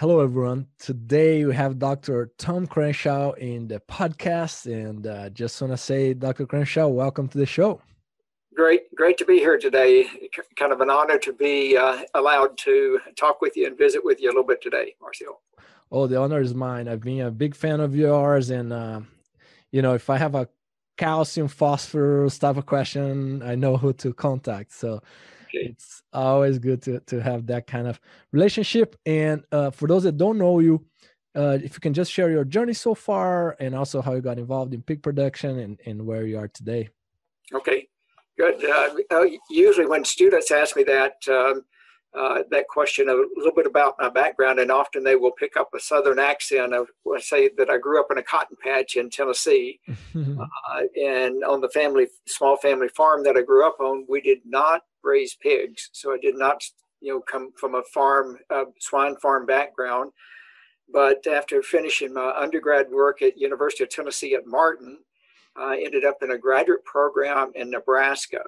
Hello, everyone. Today we have Dr. Tom Crenshaw in the podcast, and uh, just want to say, Dr. Crenshaw, welcome to the show. Great, great to be here today. Kind of an honor to be uh, allowed to talk with you and visit with you a little bit today, Marcio. Oh, the honor is mine. I've been a big fan of yours, and uh, you know, if I have a calcium, phosphorus type of question, I know who to contact. So okay. it's always good to, to have that kind of relationship. And uh, for those that don't know you, uh, if you can just share your journey so far and also how you got involved in pig production and, and where you are today. Okay, good. Uh, uh usually when students ask me that, um, uh, that question a little bit about my background, and often they will pick up a southern accent. I say that I grew up in a cotton patch in Tennessee, uh, and on the family small family farm that I grew up on, we did not raise pigs, so I did not, you know, come from a farm uh, swine farm background. But after finishing my undergrad work at University of Tennessee at Martin, I ended up in a graduate program in Nebraska.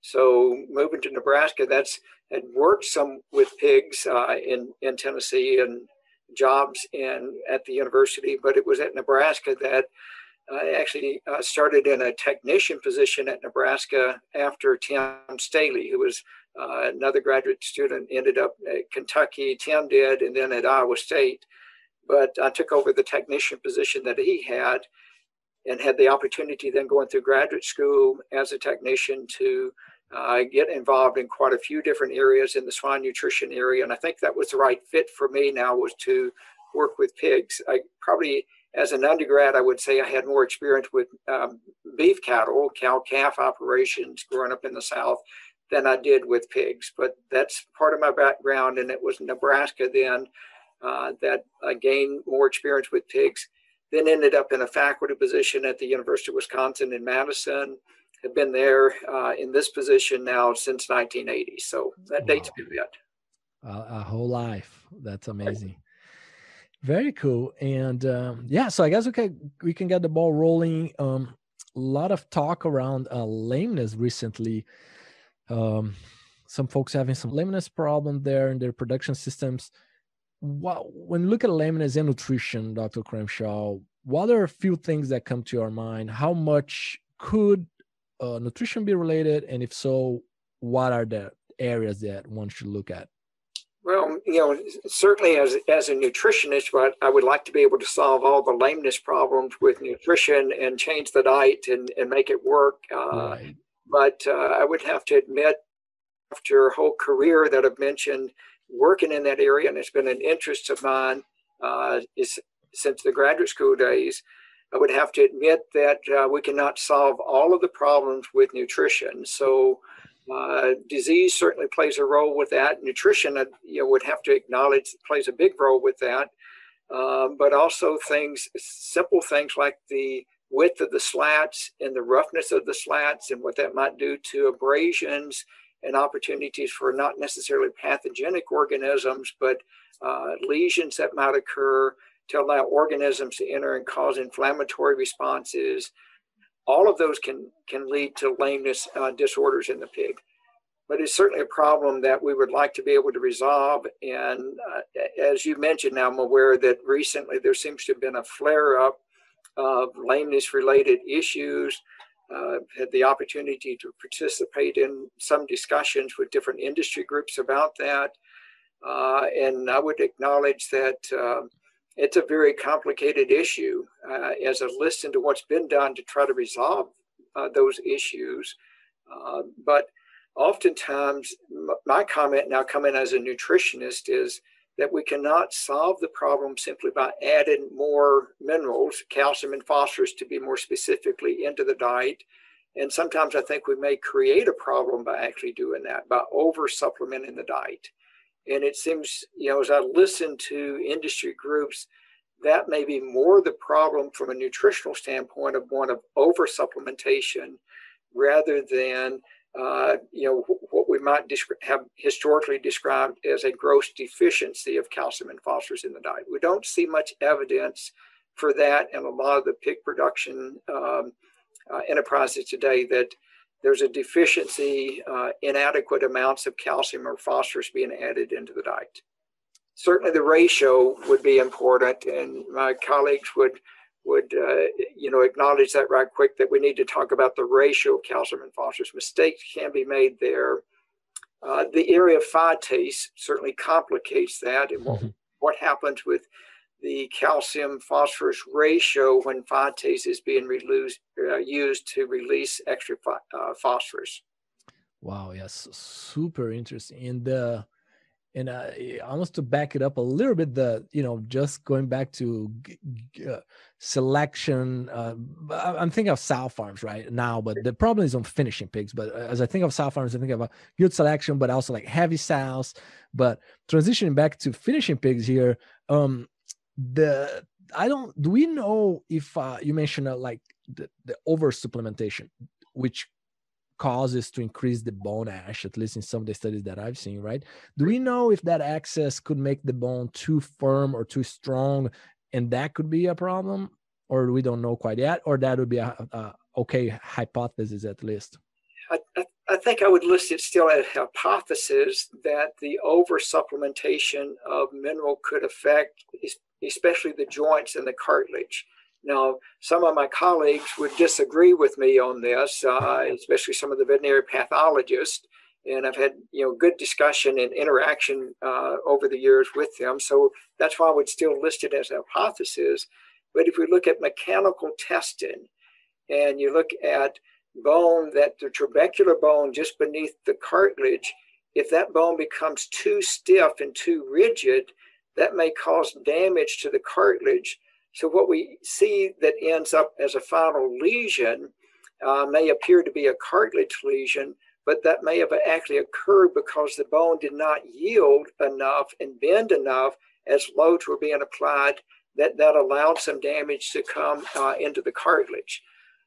So moving to Nebraska, that's had worked some with pigs uh, in in Tennessee and jobs in at the university, but it was at Nebraska that I actually uh, started in a technician position at Nebraska after Tim Stahly, who was uh, another graduate student, ended up at Kentucky. Tim did, and then at Iowa State. But I took over the technician position that he had and had the opportunity then going through graduate school as a technician to uh, get involved in quite a few different areas in the swine nutrition area. And I think that was the right fit for me now was to work with pigs. I probably, as an undergrad, I would say I had more experience with um, beef cattle, cow calf operations growing up in the South than I did with pigs. But that's part of my background. And it was Nebraska then uh, that I gained more experience with pigs. Then ended up in a faculty position at the University of Wisconsin in Madison have been there uh, in this position now since 1980. So that dates wow. me a bit. A, a, whole life. That's amazing. Very cool. And um, yeah, so I guess we can we can get the ball rolling. Um, a lot of talk around uh, lameness recently. Um, some folks having some lameness problem there in their production systems. What, when you look at lameness and nutrition, Dr. Crenshaw, what are a few things that come to your mind? How much could uh, nutrition be related? And if so, what are the areas that one should look at? Well, you know, certainly as, as a nutritionist, but I would like to be able to solve all the lameness problems with nutrition and change the diet and, and make it work. Uh, right. But uh, I would have to admit, after a whole career that I've mentioned, working in that area, and it's been an interest of mine uh, is since the graduate school days, I would have to admit that uh, we cannot solve all of the problems with nutrition. So, uh, disease certainly plays a role with that. Nutrition, uh, you would have to acknowledge plays a big role with that. Um, but also things, simple things like the width of the slats and the roughness of the slats and what that might do to abrasions and opportunities for not necessarily pathogenic organisms, but uh, lesions that might occur to allow organisms to enter and cause inflammatory responses. All of those can, can lead to lameness uh, disorders in the pig. But it's certainly a problem that we would like to be able to resolve. And uh, as you mentioned, now I'm aware that recently there seems to have been a flare up of lameness related issues. Uh, had the opportunity to participate in some discussions with different industry groups about that. Uh, and I would acknowledge that uh, it's a very complicated issue. Uh, as I listen to what's been done to try to resolve uh, those issues, uh, but oftentimes my comment now coming as a nutritionist is that we cannot solve the problem simply by adding more minerals, calcium and phosphorus to be more specifically into the diet. And sometimes I think we may create a problem by actually doing that, by over supplementing the diet. And it seems, you know, as I listen to industry groups, that may be more the problem from a nutritional standpoint of one of over supplementation rather than, uh, you know, what we might have historically described as a gross deficiency of calcium and phosphorus in the diet. We don't see much evidence for that in a lot of the pig production um, uh, enterprises today that there's a deficiency, uh, inadequate amounts of calcium or phosphorus being added into the diet. certainly the ratio would be important, and my colleagues would would uh, you know acknowledge that right quick that we need to talk about the ratio of calcium and phosphorus. Mistakes can be made there. Uh, the area of phytase certainly complicates that, and what, mm-hmm. what happens with the calcium phosphorus ratio when phytase is being uh, used to release extra uh, phosphorus. Wow, yes, super interesting. And uh, and uh, almost to back it up a little bit, the you know just going back to uh, selection. Uh, I'm thinking of sow farms right now, but the problem is on finishing pigs. But as I think of sow farms, I think of a good selection, but also like heavy sows. But transitioning back to finishing pigs here, um, the I don't. Do we know if uh, you mentioned uh, like the, the over supplementation, which causes to increase the bone ash, at least in some of the studies that I've seen, right? Do we know if that excess could make the bone too firm or too strong, and that could be a problem, or we don't know quite yet, or that would be a, a okay hypothesis at least? I, I, I think I would list it still as a hypothesis that the over supplementation of mineral could affect, especially the joints and the cartilage. Now, some of my colleagues would disagree with me on this, uh, especially some of the veterinary pathologists. And I've had you know good discussion and interaction uh, over the years with them. So that's why I would still list it as a hypothesis. But if we look at mechanical testing, and you look at bone that the trabecular bone just beneath the cartilage, if that bone becomes too stiff and too rigid, that may cause damage to the cartilage so what we see that ends up as a final lesion uh, may appear to be a cartilage lesion, but that may have actually occurred because the bone did not yield enough and bend enough as loads were being applied that that allowed some damage to come uh, into the cartilage.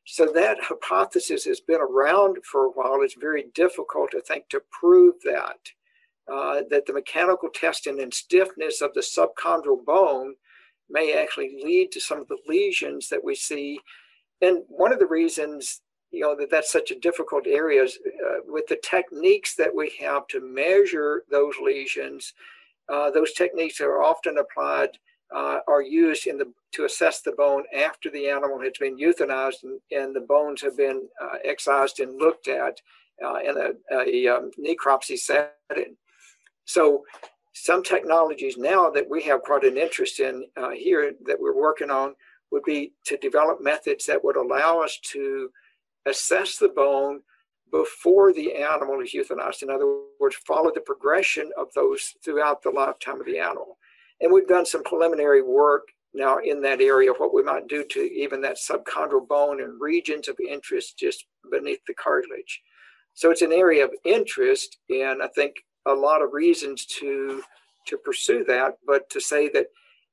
So that hypothesis has been around for a while. It's very difficult, I think, to prove that. Uh, that the mechanical testing and stiffness of the subchondral bone may actually lead to some of the lesions that we see. And one of the reasons, you know, that that's such a difficult area is uh, with the techniques that we have to measure those lesions. Uh, those techniques are often applied uh, are used in the to assess the bone after the animal has been euthanized and, and the bones have been uh, excised and looked at uh, in a, a um, necropsy setting. So some technologies now that we have quite an interest in uh, here that we're working on would be to develop methods that would allow us to assess the bone before the animal is euthanized. In other words, follow the progression of those throughout the lifetime of the animal. And we've done some preliminary work now in that area, of what we might do to even that subchondral bone and regions of interest just beneath the cartilage. So it's an area of interest, and I think a lot of reasons to to pursue that, but to say that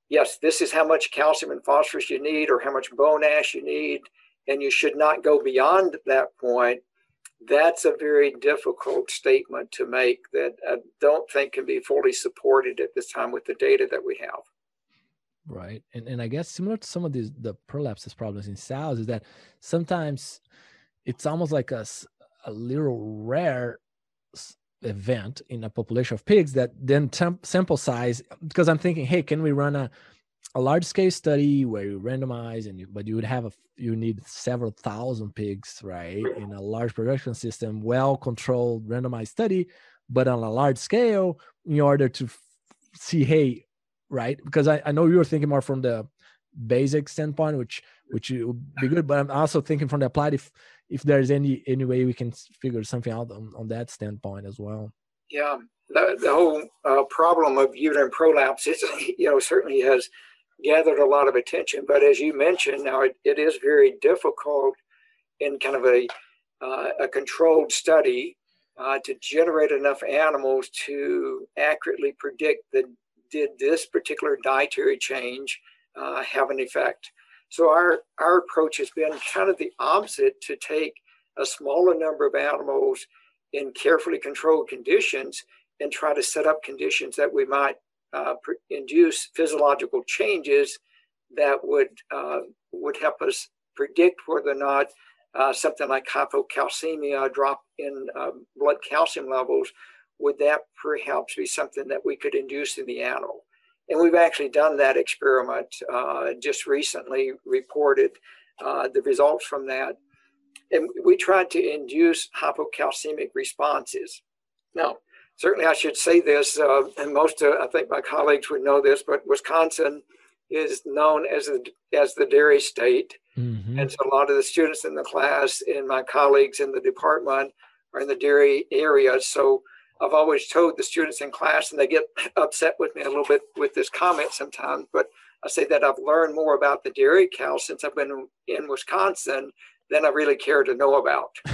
yes, this is how much calcium and phosphorus you need, or how much bone ash you need, and you should not go beyond that point. That's a very difficult statement to make that I don't think can be fully supported at this time with the data that we have. Right, and and I guess similar to some of these the prolapses problems in sows is that sometimes it's almost like a a little rare event in a population of pigs that then temp- sample size because i'm thinking hey can we run a, a large scale study where you randomize and you but you would have a you need several thousand pigs right in a large production system well controlled randomized study but on a large scale in order to f- see hey right because I, I know you were thinking more from the basic standpoint which which would be good but i'm also thinking from the applied if if there's any any way we can figure something out on, on that standpoint as well. Yeah, the, the whole uh, problem of uterine prolapse, is, you know, certainly has gathered a lot of attention. But as you mentioned, now it, it is very difficult in kind of a uh, a controlled study uh, to generate enough animals to accurately predict that did this particular dietary change uh, have an effect. So our, our approach has been kind of the opposite to take a smaller number of animals in carefully controlled conditions and try to set up conditions that we might uh, induce physiological changes that would uh, would help us predict whether or not uh, something like hypocalcemia, a drop in um, blood calcium levels, would that perhaps be something that we could induce in the animal? And we've actually done that experiment uh, just recently, reported uh, the results from that. And we tried to induce hypocalcemic responses. Now, certainly I should say this, uh, and most, I think my colleagues would know this, but Wisconsin is known as the, as the dairy state. Mm-hmm. And so a lot of the students in the class and my colleagues in the department are in the dairy area. So I've always told the students in class, and they get upset with me a little bit with this comment sometimes, but I say that I've learned more about the dairy cow since I've been in Wisconsin than I really care to know about.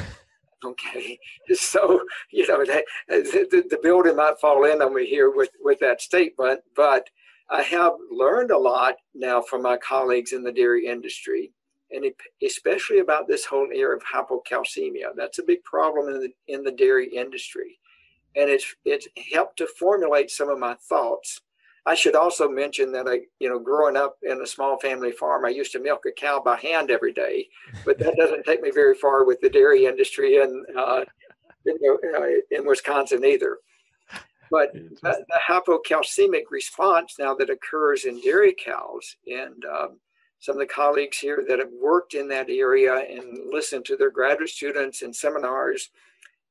Okay, so you know that, the, the building might fall in on me here with with that statement, but I have learned a lot now from my colleagues in the dairy industry, and especially about this whole area of hypocalcemia. That's a big problem in the in the dairy industry, and it's it's helped to formulate some of my thoughts. I should also mention that I, you know, growing up in a small family farm, I used to milk a cow by hand every day, but that doesn't take me very far with the dairy industry and uh, in, uh, in Wisconsin either. But the, the, hypocalcemic response now that occurs in dairy cows, and um, some of the colleagues here that have worked in that area and listened to their graduate students and seminars,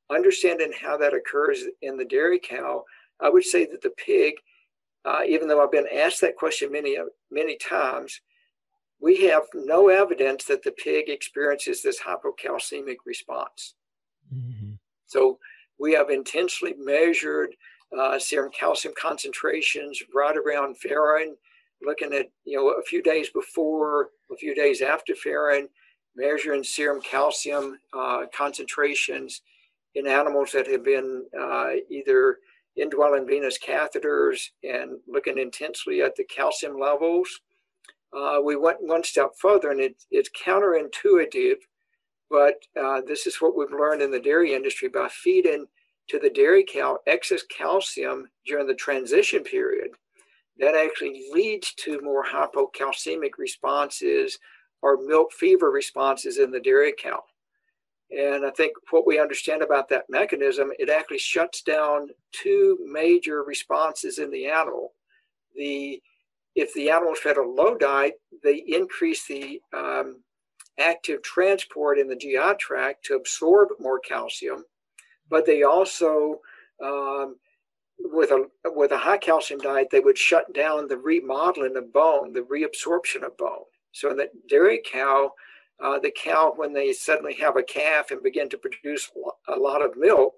understanding how that occurs in the dairy cow, I would say that the pig, uh, even though I've been asked that question many, many times, we have no evidence that the pig experiences this hypocalcemic response. Mm-hmm. So we have intentionally measured uh, serum calcium concentrations right around farrowing, looking at, you know, a few days before, a few days after farrowing, measuring serum calcium uh, concentrations in animals that have been uh, either indwelling venous catheters and looking intensely at the calcium levels. Uh, we went one step further, and it, it's counterintuitive, but uh, this is what we've learned in the dairy industry by feeding to the dairy cow excess calcium during the transition period, that actually leads to more hypocalcemic responses or milk fever responses in the dairy cow. And I think what we understand about that mechanism, it actually shuts down two major responses in the animal. The if the animal is fed a low diet, they increase the um, active transport in the GI tract to absorb more calcium but they also um, with a with a high calcium diet they would shut down the remodeling of bone the reabsorption of bone so in the dairy cow uh, the cow when they suddenly have a calf and begin to produce a lot of milk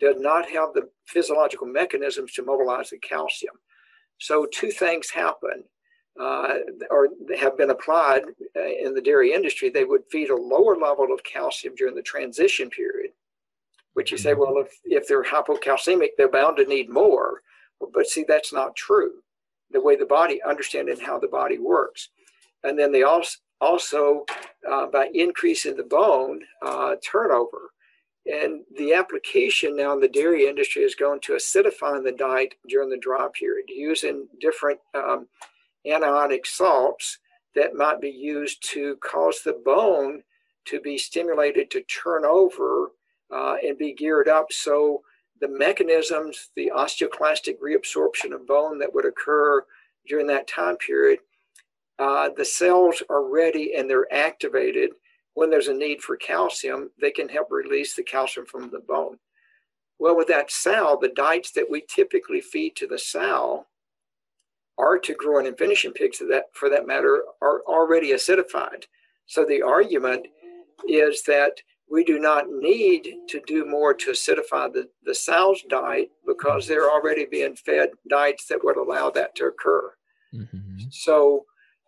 does not have the physiological mechanisms to mobilize the calcium so two things happen uh, or have been applied uh, in the dairy industry they would feed a lower level of calcium during the transition period which you say, mm-hmm. well, if, if they're hypocalcemic, they're bound to need more. But see, that's not true. The way the body, understanding how the body works. And then they also, also uh, by increasing the bone uh, turnover. And the application now in the dairy industry is going to acidifying the diet during the dry period using different um, anionic salts that might be used to cause the bone to be stimulated to turn over uh, and be geared up so the mechanisms, the osteoclastic reabsorption of bone that would occur during that time period, uh, the cells are ready and they're activated. When there's a need for calcium, they can help release the calcium from the bone. Well, with that sow, the diets that we typically feed to the sow are to growing and finishing pigs, that, for that matter, are already acidified. So the argument is that we do not need to do more to acidify the, the sow's diet because they're already being fed diets that would allow that to occur. Mm-hmm. So,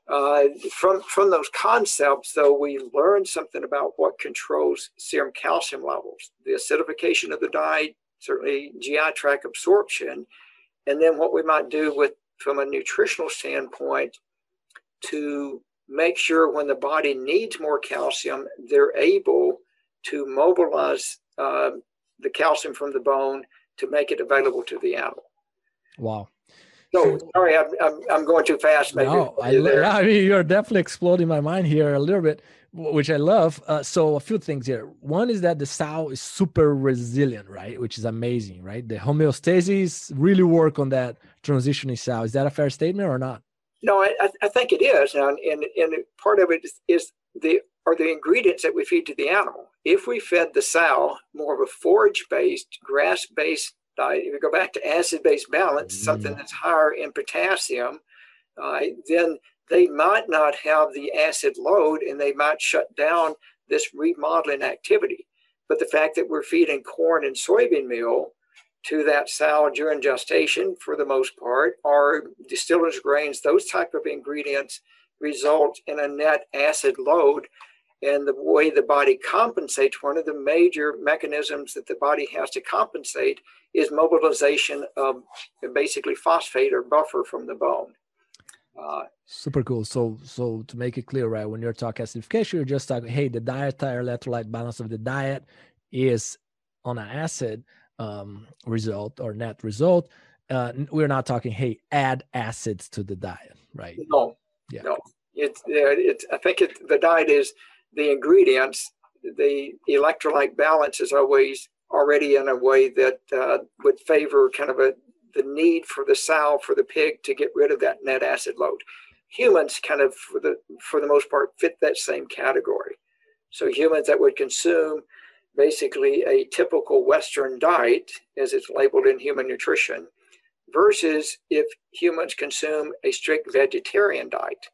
uh, from from those concepts, though, we learn something about what controls serum calcium levels, the acidification of the diet, certainly GI tract absorption, and then what we might do with from a nutritional standpoint to make sure when the body needs more calcium, they're able to mobilize uh, the calcium from the bone to make it available to the animal. Wow. So, sorry, I'm, I'm, I'm, going too fast. Maybe. No, I, I mean, you're definitely exploding my mind here a little bit. which I love. Uh, so a few things here. One is that the sow is super resilient, right? Which is amazing, right? The homeostasis really work on that transitioning sow. Is that a fair statement or not? No, I, I think it is, and, and and part of it is, is the are the ingredients that we feed to the animal. If we fed the sow more of a forage-based, grass-based diet, if we go back to acid-base balance, mm. something that's higher in potassium, uh, then they might not have the acid load and they might shut down this remodeling activity. But the fact that we're feeding corn and soybean meal to that sow during gestation, for the most part, or distillers grains, those type of ingredients result in a net acid load. And the way the body compensates, one of the major mechanisms that the body has to compensate is mobilization of basically phosphate or buffer from the bone. Uh, Super cool. So, so to make it clear, right, when you're talking acidification, you're just talking, hey, the dietary electrolyte balance of the diet is on an acid um, result or net result. Uh, we're not talking, hey, add acids to the diet, right? No, yeah. no. It's, it's. I think it, the diet is the ingredients. The electrolyte balance is always already in a way that uh, would favor kind of a the need for the sow for the pig to get rid of that net acid load. Humans kind of for the for the most part fit that same category. So humans that would consume basically a typical Western diet, as it's labeled in human nutrition, versus if humans consume a strict vegetarian diet.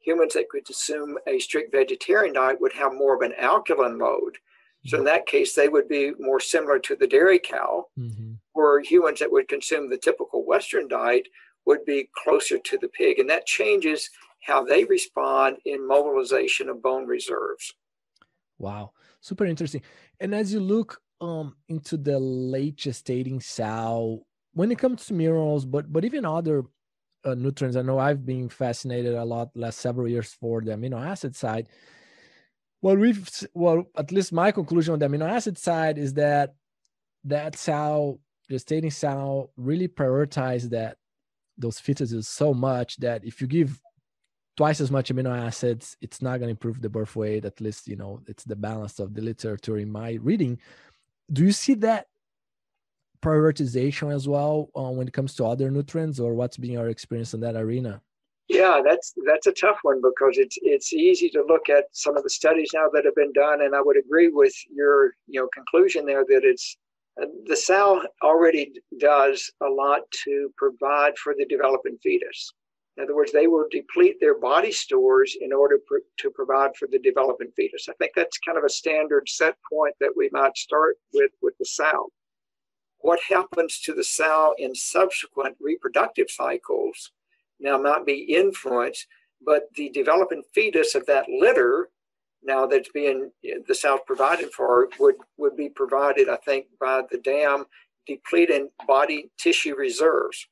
Humans that could consume a strict vegetarian diet would have more of an alkaline load. So in that case, they would be more similar to the dairy cow. Mm-hmm or humans that would consume the typical Western diet would be closer to the pig. And that changes how they respond in mobilization of bone reserves. Wow, super interesting. And as you look um, into the late gestating sow, when it comes to minerals, but but even other uh, nutrients, I know I've been fascinated a lot last several years for the amino acid side. Well, we've well, at least my conclusion on the amino acid side is that that's how gestating sow really prioritize that those fetuses so much that if you give twice as much amino acids, it's not going to improve the birth weight. At least, you know, it's the balance of the literature in my reading. Do you see that prioritization as well uh, when it comes to other nutrients, or what's been your experience in that arena? Yeah, that's that's a tough one because it's it's easy to look at some of the studies now that have been done, and I would agree with your you know conclusion there that it's uh, the sow already does a lot to provide for the developing fetus. In other words, they will deplete their body stores in order pr- to provide for the developing fetus. I think that's kind of a standard set point that we might start with with the sow. What happens to the sow in subsequent reproductive cycles now might be influenced, but the developing fetus of that litter now that's being the South provided for would would be provided, I think, by the dam depleting body tissue reserves.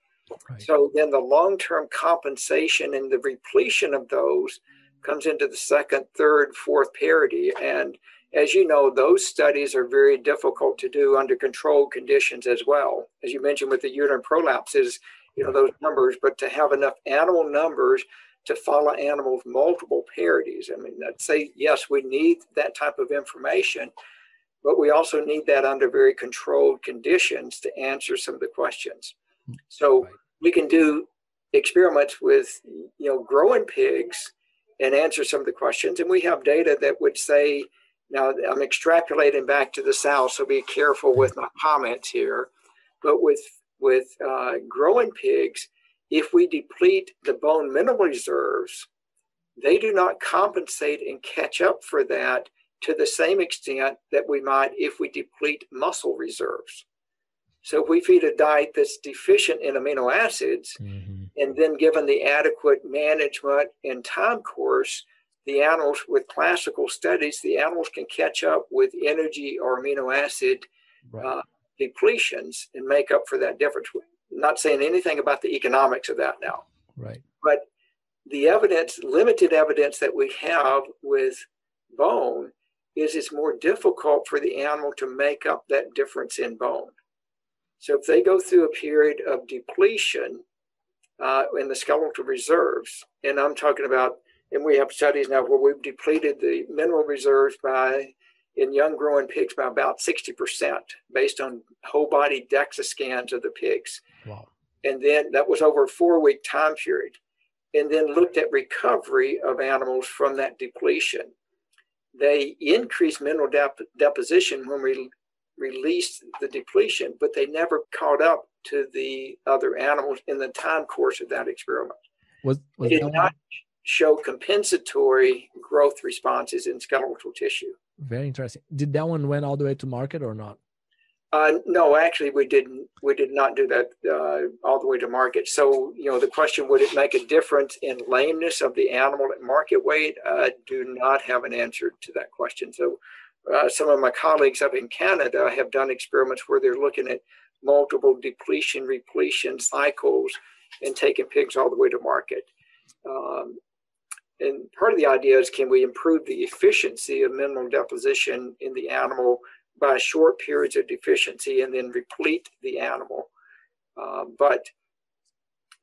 Right. So then the long-term compensation and the repletion of those comes into the second, third, fourth parity. And as you know, those studies are very difficult to do under controlled conditions as well. As you mentioned with the uterine prolapses, you know, those numbers, but to have enough animal numbers to follow animals multiple parities. I mean, I'd say, yes, we need that type of information, but we also need that under very controlled conditions to answer some of the questions. So right. we can do experiments with, you know, growing pigs and answer some of the questions. And we have data that would say, now I'm extrapolating back to the south, so be careful with my comments here. But with with uh, growing pigs, if we deplete the bone mineral reserves, they do not compensate and catch up for that to the same extent that we might if we deplete muscle reserves. So if we feed a diet that's deficient in amino acids, mm-hmm. and then given the adequate management and time course, the animals with classical studies, the animals can catch up with energy or amino acid right. uh, depletions and make up for that difference not saying anything about the economics of that now. Right. But the evidence, limited evidence that we have with bone, is it's more difficult for the animal to make up that difference in bone. So if they go through a period of depletion uh, in the skeletal reserves, and I'm talking about and we have studies now where we've depleted the mineral reserves by in young growing pigs by about 60% based on whole body DEXA scans of the pigs. Wow. And then that was over a four week time period. And then looked at recovery of animals from that depletion. They increased mineral dep- deposition when we released the depletion, but they never caught up to the other animals in the time course of that experiment. Was, was did not show compensatory growth responses in skeletal tissue. Very interesting. Did that one went all the way to market or not? Uh, no, actually, we didn't. We did not do that uh, all the way to market. So, you know, the question: Would it make a difference in lameness of the animal at market weight? I do not have an answer to that question. So, uh, some of my colleagues up in Canada have done experiments where they're looking at multiple depletion repletion cycles and taking pigs all the way to market. Um, and part of the idea is can we improve the efficiency of mineral deposition in the animal by short periods of deficiency and then replete the animal. Uh, but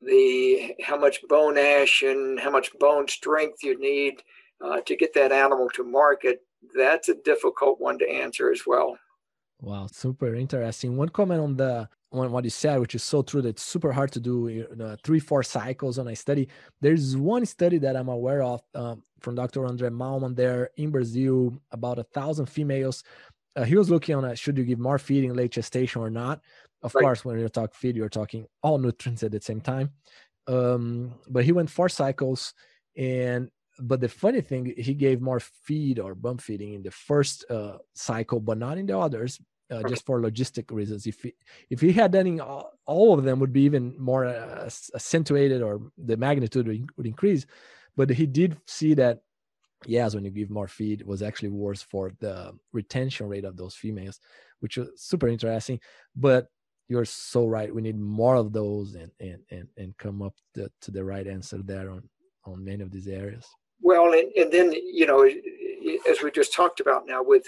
the how much bone ash and how much bone strength you need uh, to get that animal to market, that's a difficult one to answer as well. Wow, super interesting. One comment on the on what you said, which is so true that it's super hard to do uh, three, four cycles on a study. There's one study that I'm aware of um, from Dr. Andre Mallmann there in Brazil, about a thousand females. Uh, he was looking on a, should you give more feed in late gestation or not. Of right. course, when you talk feed, you're talking all nutrients at the same time. Um, but he went four cycles, and but the funny thing, he gave more feed or bump feeding in the first uh, cycle, but not in the others uh, just for logistic reasons. If he, if he had done all, all of them, would be even more uh, accentuated, or the magnitude would, would increase. But he did see that yes, when you give more feed, it was actually worse for the retention rate of those females, which was super interesting. But you're so right. We need more of those and and and, and come up to, to the right answer there on on many of these areas. Well, and, and then you know, as we just talked about now with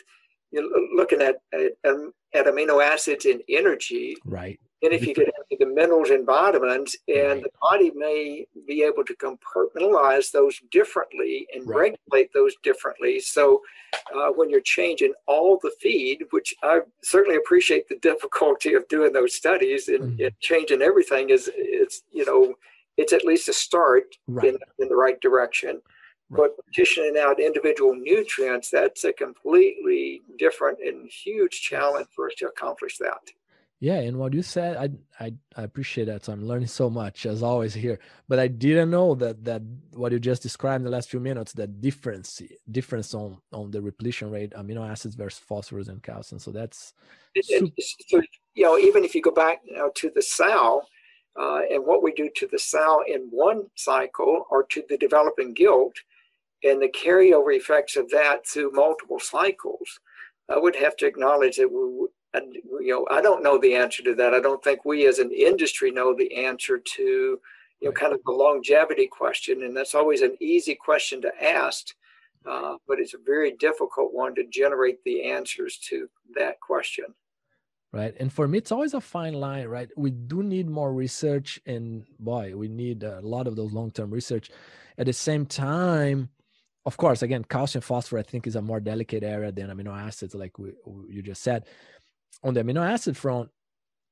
you're looking at, at, um, at amino acids and energy. Right. And if you get into the minerals and vitamins, and right. the body may be able to compartmentalize those differently and right. regulate those differently. So uh, when you're changing all the feed, which I certainly appreciate the difficulty of doing those studies and, mm-hmm. and changing everything is, it's, you know, it's at least a start right. in, in the right direction. But partitioning out individual nutrients, that's a completely different and huge challenge for us to accomplish that. Yeah, and what you said, I, I I appreciate that. So I'm learning so much as always here. But I didn't know that that what you just described in the last few minutes, that difference difference on on the repletion rate, amino acids versus phosphorus and calcium. So that's super- so, you know even if you go back you know, to the sow uh, and what we do to the sow in one cycle or to the developing gilt, and the carryover effects of that through multiple cycles, I would have to acknowledge that we, you know, I don't know the answer to that. I don't think we as an industry know the answer to, you know, kind of the longevity question. And that's always an easy question to ask, uh, but it's a very difficult one to generate the answers to that question. Right. And for me, it's always a fine line, right? We do need more research, and boy, we need a lot of those long term research. At the same time, of course, again, calcium phosphorus, I think, is a more delicate area than amino acids, like we, you just said. On the amino acid front,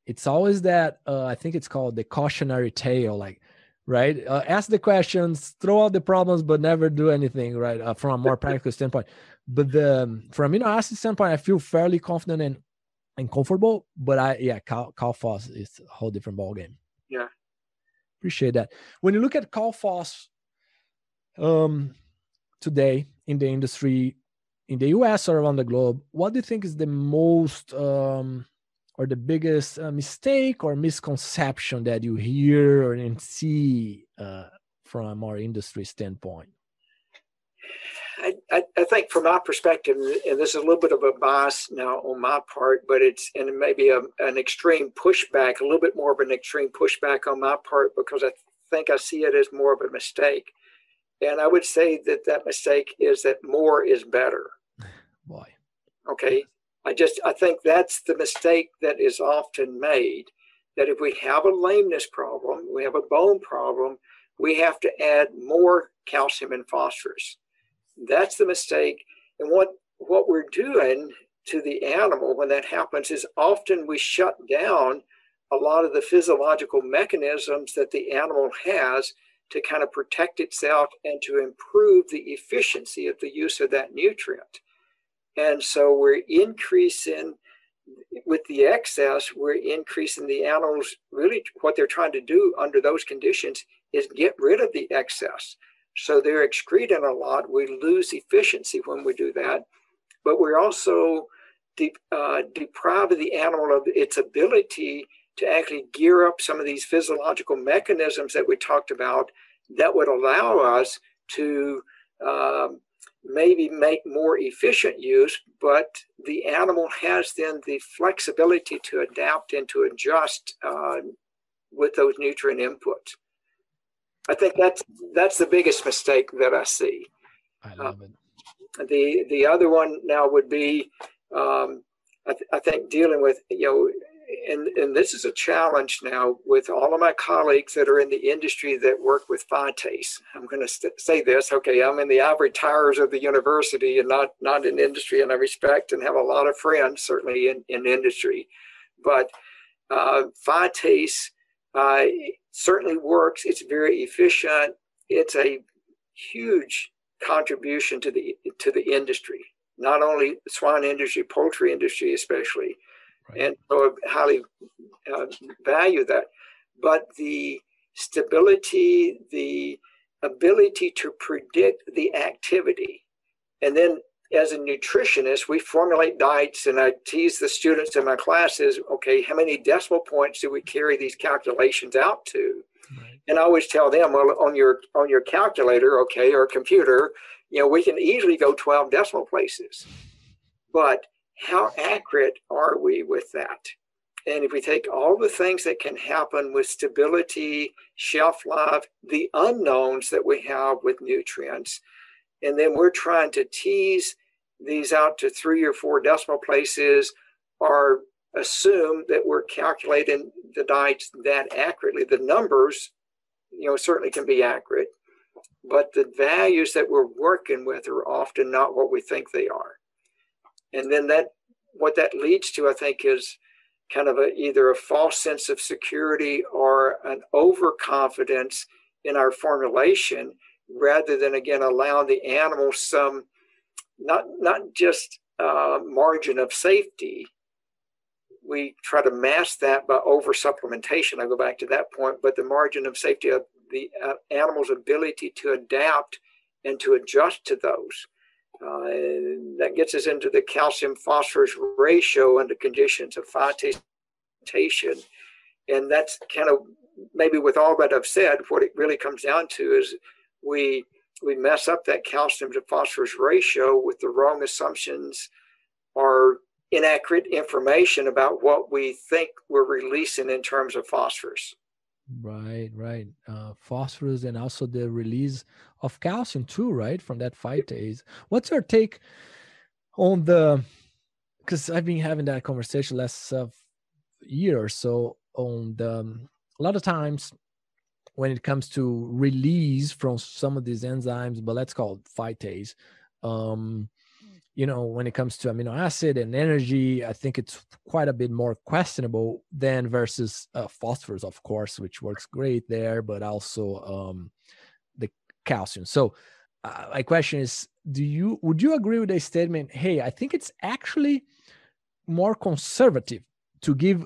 it's always that uh, I think it's called the cautionary tale, like right? Uh, ask the questions, throw out the problems, but never do anything, right? Uh, from a more practical standpoint. But the um, from amino acid standpoint, I feel fairly confident and and comfortable. But I yeah, cal, cal phos is a whole different ball game. Yeah, appreciate that. When you look at cal phos, um, today in the industry in the US or around the globe, what do you think is the most um, or the biggest uh, mistake or misconception that you hear or see uh, from more industry standpoint? I, I, I, think from my perspective, and this is a little bit of a bias now on my part, but it's and maybe a, an extreme pushback, a little bit more of an extreme pushback on my part because I think I see it as more of a mistake. And I would say that that mistake is that more is better. Why? Okay. I just, I think that's the mistake that is often made that if we have a lameness problem, we have a bone problem, we have to add more calcium and phosphorus. That's the mistake. And what, what we're doing to the animal when that happens is often we shut down a lot of the physiological mechanisms that the animal has to kind of protect itself and to improve the efficiency of the use of that nutrient. And so we're increasing with the excess, we're increasing the animals. Really, what they're trying to do under those conditions is get rid of the excess. So they're excreting a lot. We lose efficiency when we do that, but we're also de- uh, depriving the animal of its ability to actually gear up some of these physiological mechanisms that we talked about that would allow us to um, maybe make more efficient use, but the animal has then the flexibility to adapt and to adjust uh, with those nutrient inputs. I think that's that's the biggest mistake that I see. I love it. Uh, the the other one now would be, um, I, th- I think dealing with you know and, and this is a challenge now with all of my colleagues that are in the industry that work with phytase. I'm going to say this, okay, I'm in the ivory towers of the university and not, not in industry, and I respect and have a lot of friends certainly in, in industry. But uh, phytase uh, certainly works, it's very efficient, it's a huge contribution to the to the industry not only swine industry poultry industry especially right. and so I highly uh, value that. But the stability, the ability to predict the activity, and then as a nutritionist, we formulate diets, and I tease the students in my classes, okay, how many decimal points do we carry these calculations out to? Right. And I always tell them, well, on your on your calculator, okay, or computer, you know, we can easily go 12 decimal places. But how accurate are we with that? And if we take all the things that can happen with stability, shelf life, the unknowns that we have with nutrients, and then we're trying to tease these out to three or four decimal places or assume that we're calculating the diets that accurately. The numbers, you know, certainly can be accurate, but the values that we're working with are often not what we think they are and then that what that leads to i think is kind of a either a false sense of security or an overconfidence in our formulation rather than again allowing the animal some not not just uh, margin of safety. We try to mask that by over supplementation. I go back to that point but the margin of safety of the uh, animal's ability to adapt and to adjust to those that gets us into the calcium phosphorus ratio under conditions of phytation. And that's kind of maybe with all that I've said, what it really comes down to is we we mess up that calcium to phosphorus ratio with the wrong assumptions or inaccurate information about what we think we're releasing in terms of phosphorus. Right, right. Uh, phosphorus and also the release of calcium too, right? From that phytase. What's your take on the? Because I've been having that conversation last uh, year or so on the. Um, a lot of times, when it comes to release from some of these enzymes, but let's call it phytase, um, you know, when it comes to amino acid and energy, I think it's quite a bit more questionable than versus uh, phosphorus, of course, which works great there, but also um, calcium. So, uh, my question is: Do you would you agree with a statement? Hey, I think it's actually more conservative to give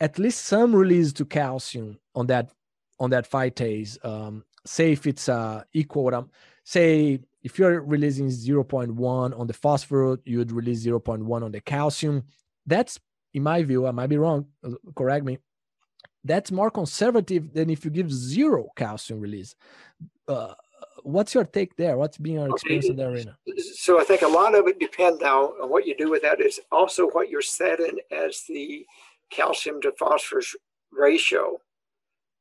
at least some release to calcium on that on that phytase. Um, say if it's uh, equal, say if you're releasing 0.1 on the phosphorus, you would release 0.1 on the calcium. That's, in my view, I might be wrong, uh, correct me. That's more conservative than if you give zero calcium release. Uh, what's your take there? What's been your experience okay. in the arena? So I think a lot of it depends now on what you do with that is also what you're setting as the calcium to phosphorus ratio.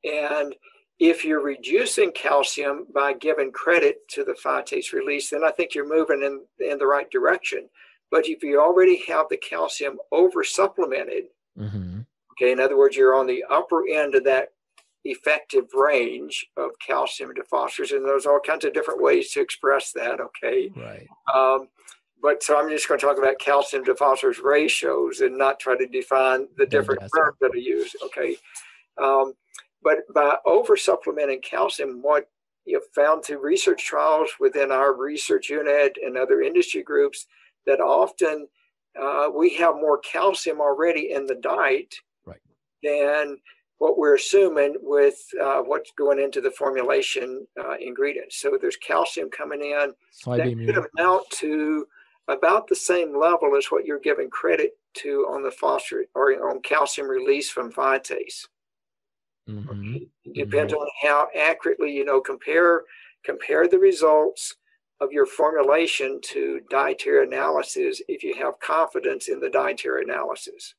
And if you're reducing calcium by giving credit to the phytase release, then I think you're moving in, in the right direction. But if you already have the calcium over supplemented, mm-hmm. okay, in other words, you're on the upper end of that effective range of calcium to phosphorus, and there's all kinds of different ways to express that. Okay, right. Um, but so I'm just going to talk about calcium to phosphorus ratios and not try to define the different terms that are used. Okay, um, but by over supplementing calcium, what you found through research trials within our research unit and other industry groups that often uh, we have more calcium already in the diet right. than what we're assuming with uh, what's going into the formulation uh, ingredients. So there's calcium coming in Soybean that could amount to about the same level as what you're giving credit to on the phosphorus or on calcium release from phytase. Mm-hmm. It depends mm-hmm. on how accurately you know compare compare the results of your formulation to dietary analysis if you have confidence in the dietary analysis.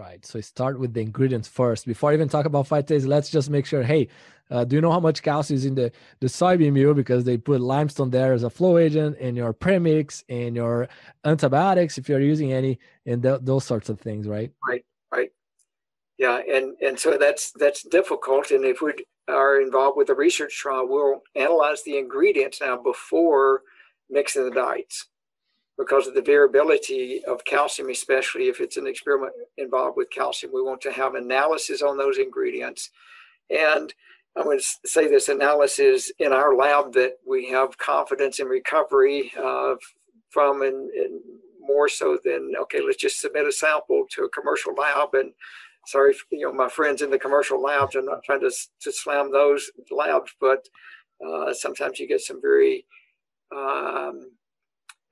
Right. So start with the ingredients first. Before I even talk about phytase, let's just make sure, hey, uh, do you know how much calcium is in the, the soybean meal? Because they put limestone there as a flow agent in your premix and your antibiotics, if you're using any, and th- those sorts of things, right? Right, right. Yeah, and and so that's that's difficult. And if we are involved with a research trial, we'll analyze the ingredients now before mixing the diets because of the variability of calcium, especially if it's an experiment involved with calcium. We want to have analysis on those ingredients. And I'm going to say this analysis in our lab that we have confidence in recovery uh, from, and, and, more so than, okay, let's just submit a sample to a commercial lab and sorry, you know, my friends in the commercial labs. I'm not trying to, to slam those labs, but uh, sometimes you get some very, um,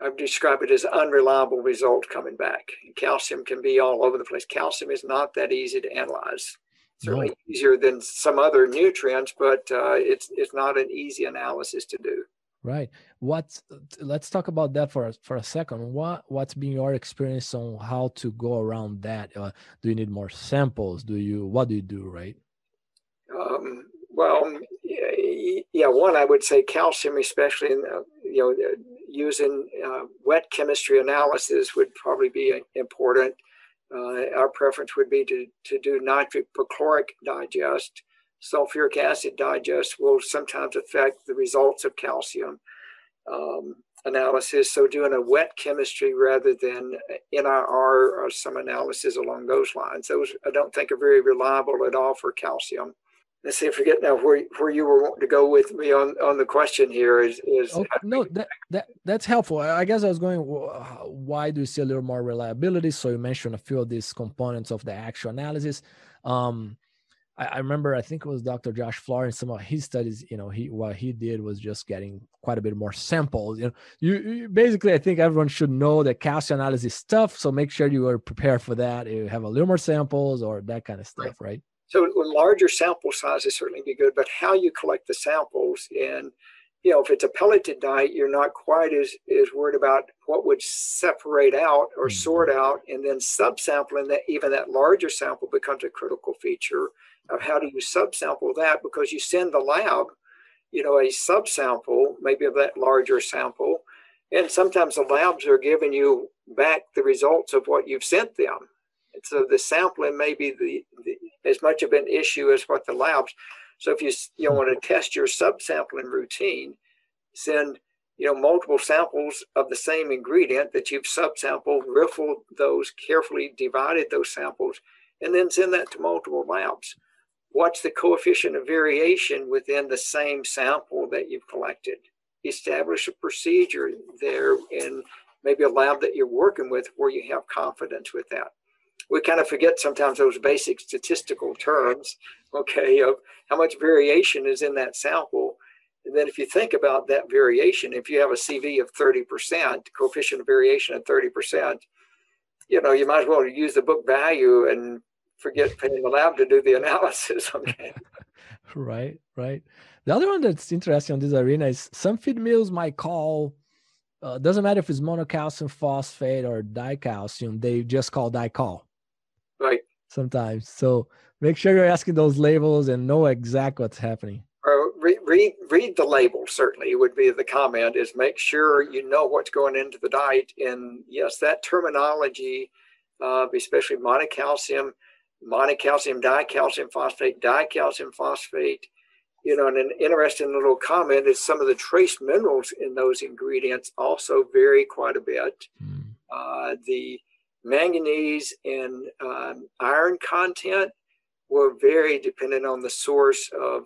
I describe it as unreliable results coming back. Calcium can be all over the place. Calcium is not that easy to analyze. Certainly no. easier than some other nutrients, but uh, it's it's not an easy analysis to do. Right. What's let's talk about that for a, for a second. What what's been your experience on how to go around that? Uh, do you need more samples? Do you what do you do? Right. Um, well, yeah, One, I would say calcium, especially in the, you know using uh, wet chemistry analysis would probably be important. Uh, our preference would be to to do nitric perchloric digest sulfuric acid digest will sometimes affect the results of calcium um, analysis. So doing a wet chemistry rather than NIR or some analysis along those lines. Those I don't think are very reliable at all for calcium. Let's see, I forget now where where you were wanting to go with me on on the question here is is oh, no that that that's helpful. I guess I was going why do you see a little more reliability? So you mentioned a few of these components of the actual analysis. Um, I, I remember I think it was Dr. Josh Florence. Some of his studies, you know, he what he did was just getting quite a bit more samples. You know, you, you basically I think everyone should know that calcium analysis stuff. So make sure you are prepared for that. You have a little more samples or that kind of stuff, right? right? So larger sample sizes certainly be good, but how you collect the samples and you know, if it's a pelleted diet, you're not quite as, as worried about what would separate out or mm-hmm. sort out, and then subsampling that even that larger sample becomes a critical feature of how do you subsample that because you send the lab, you know, a subsample, maybe of that larger sample, and sometimes the labs are giving you back the results of what you've sent them. And so the sampling may be the, the as much of an issue as what the labs. So if you you want to test your subsampling routine, send you know multiple samples of the same ingredient that you've subsampled, riffled those carefully, divided those samples, and then send that to multiple labs what's the coefficient of variation within the same sample that you've collected? Establish a procedure there in maybe a lab that you're working with where you have confidence with that. We kind of forget sometimes those basic statistical terms, okay, of how much variation is in that sample. And then if you think about that variation, if you have a CV of 30%, coefficient of variation of 30%, you know, you might as well use the book value and forget paying the lab to do the analysis. Okay. right, right. The other one that's interesting on this arena is some feed mills might call uh, doesn't matter if it's monocalcium phosphate or dicalcium, they just call dical. Sometimes. So make sure you're asking those labels and know exactly what's happening. Read, read, read the label, certainly, would be the comment, is make sure you know what's going into the diet. And yes, that terminology, uh, especially monocalcium, monocalcium dicalcium phosphate, dicalcium phosphate. You know, and an interesting little comment is some of the trace minerals in those ingredients also vary quite a bit. Mm. Uh, the manganese and um, iron content were very dependent on the source of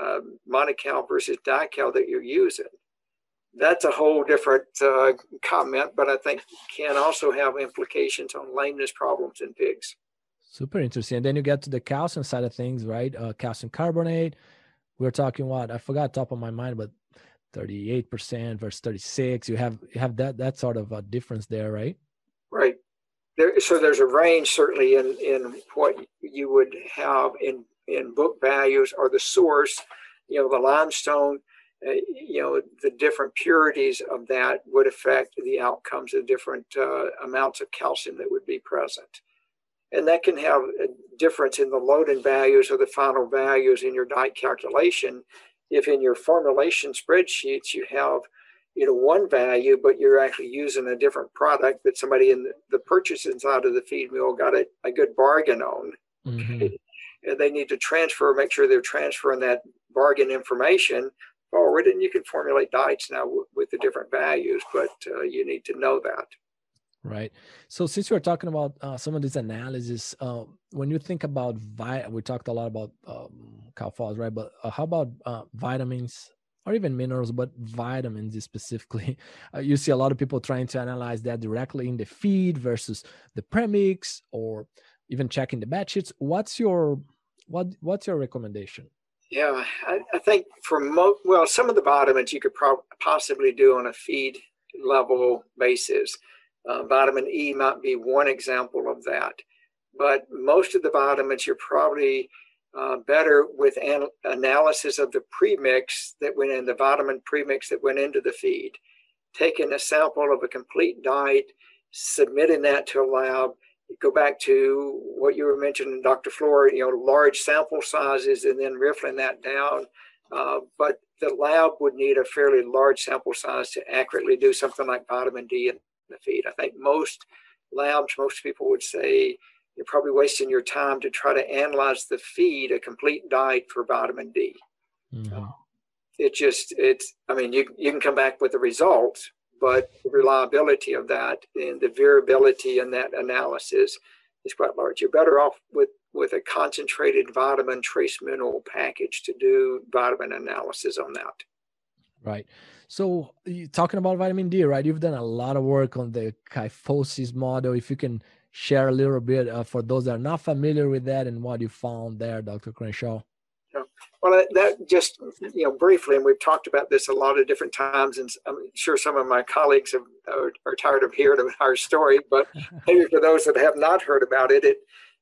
um, monocal versus dical that you're using. That's a whole different uh, comment, but I think can also have implications on lameness problems in pigs. Super interesting. And then you get to the calcium side of things, right? Uh, calcium carbonate. We are talking what I forgot top of my mind, but 38% versus 36. You have you have that that sort of a difference there, right? Right. There, so there's a range certainly in in what you would have in in book values or the source. You know, the limestone. Uh, you know, the different purities of that would affect the outcomes of different uh, amounts of calcium that would be present. And that can have a difference in the loading values or the final values in your diet calculation. If in your formulation spreadsheets you have you know one value, but you're actually using a different product that somebody in the, the purchasing side of the feed mill got a, a good bargain on. Mm-hmm. And they need to transfer, make sure they're transferring that bargain information forward, and you can formulate diets now w- with the different values, but uh, you need to know that. Right. So since we're talking about uh, some of these analysis, uh, when you think about vi- we talked a lot about um, CalFOS, right? But uh, how about uh, vitamins or even minerals, but vitamins specifically? Uh, you see a lot of people trying to analyze that directly in the feed versus the premix, or even checking the batch sheets. What's your what What's your recommendation? Yeah, I, I think for most, well, some of the vitamins you could pro- possibly do on a feed level basis uh, vitamin E might be one example of that. But most of the vitamins, you're probably uh, better with an- analysis of the premix that went in, the vitamin premix that went into the feed. Taking a sample of a complete diet, submitting that to a lab, go back to what you were mentioning, Dr. Flohr, you know, large sample sizes and then riffling that down. Uh, but the lab would need a fairly large sample size to accurately do something like vitamin D in the feed. I think most labs, most people would say you're probably wasting your time to try to analyze the feed, a complete diet for vitamin D. Mm-hmm. it just, it's, I mean, you, you can come back with the results, but the reliability of that and the variability in that analysis is quite large. You're better off with, with a concentrated vitamin trace mineral package to do vitamin analysis on that. Right. So talking about vitamin D, right? You've done a lot of work on the kyphosis model. If you can share a little bit uh, for those that are not familiar with that and what you found there, Dr. Crenshaw. Well, that just you know briefly, and we've talked about this a lot of different times, and I'm sure some of my colleagues have, are, are tired of hearing our story. But maybe for those that have not heard about it, it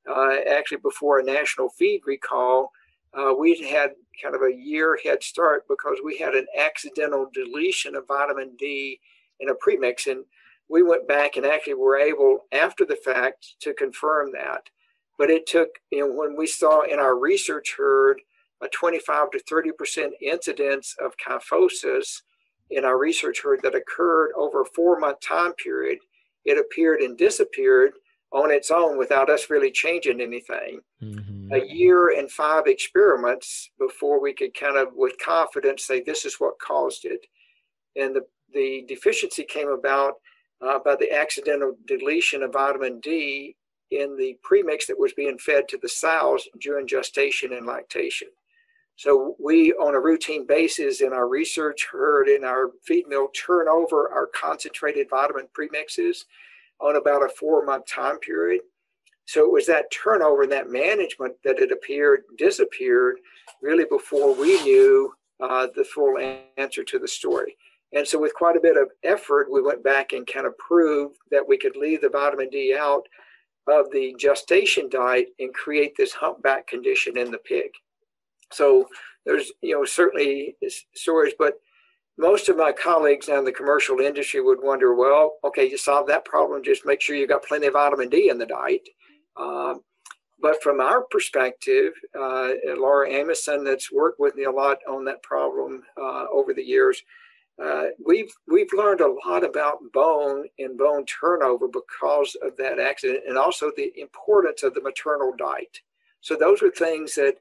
uh, actually before a national feed recall, uh, we had kind of a year head start because we had an accidental deletion of vitamin D in a premix. And we went back and actually were able, after the fact, to confirm that. But it took, you know, when we saw in our research herd a 25 to 30% incidence of kyphosis in our research herd that occurred over a four month time period, it appeared and disappeared on its own without us really changing anything. Mm-hmm. A year and five experiments before we could kind of, with confidence, say this is what caused it. And the, the deficiency came about uh, by the accidental deletion of vitamin D in the premix that was being fed to the sows during gestation and lactation. So we, on a routine basis in our research herd in our feed mill, turn over our concentrated vitamin premixes on about a four month time period. So it was that turnover and that management that it appeared disappeared really before we knew uh, the full answer to the story. And so, with quite a bit of effort, we went back and kind of proved that we could leave the vitamin D out of the gestation diet and create this humpback condition in the pig. So, there's, you know, certainly stories, but most of my colleagues in the commercial industry would wonder, well, okay, you solve that problem, just make sure you got plenty of vitamin D in the diet. Um, but from our perspective, uh, Laura Amundson, that's worked with me a lot on that problem uh, over the years, uh, we've we've learned a lot about bone and bone turnover because of that accident, and also the importance of the maternal diet. So those are things that,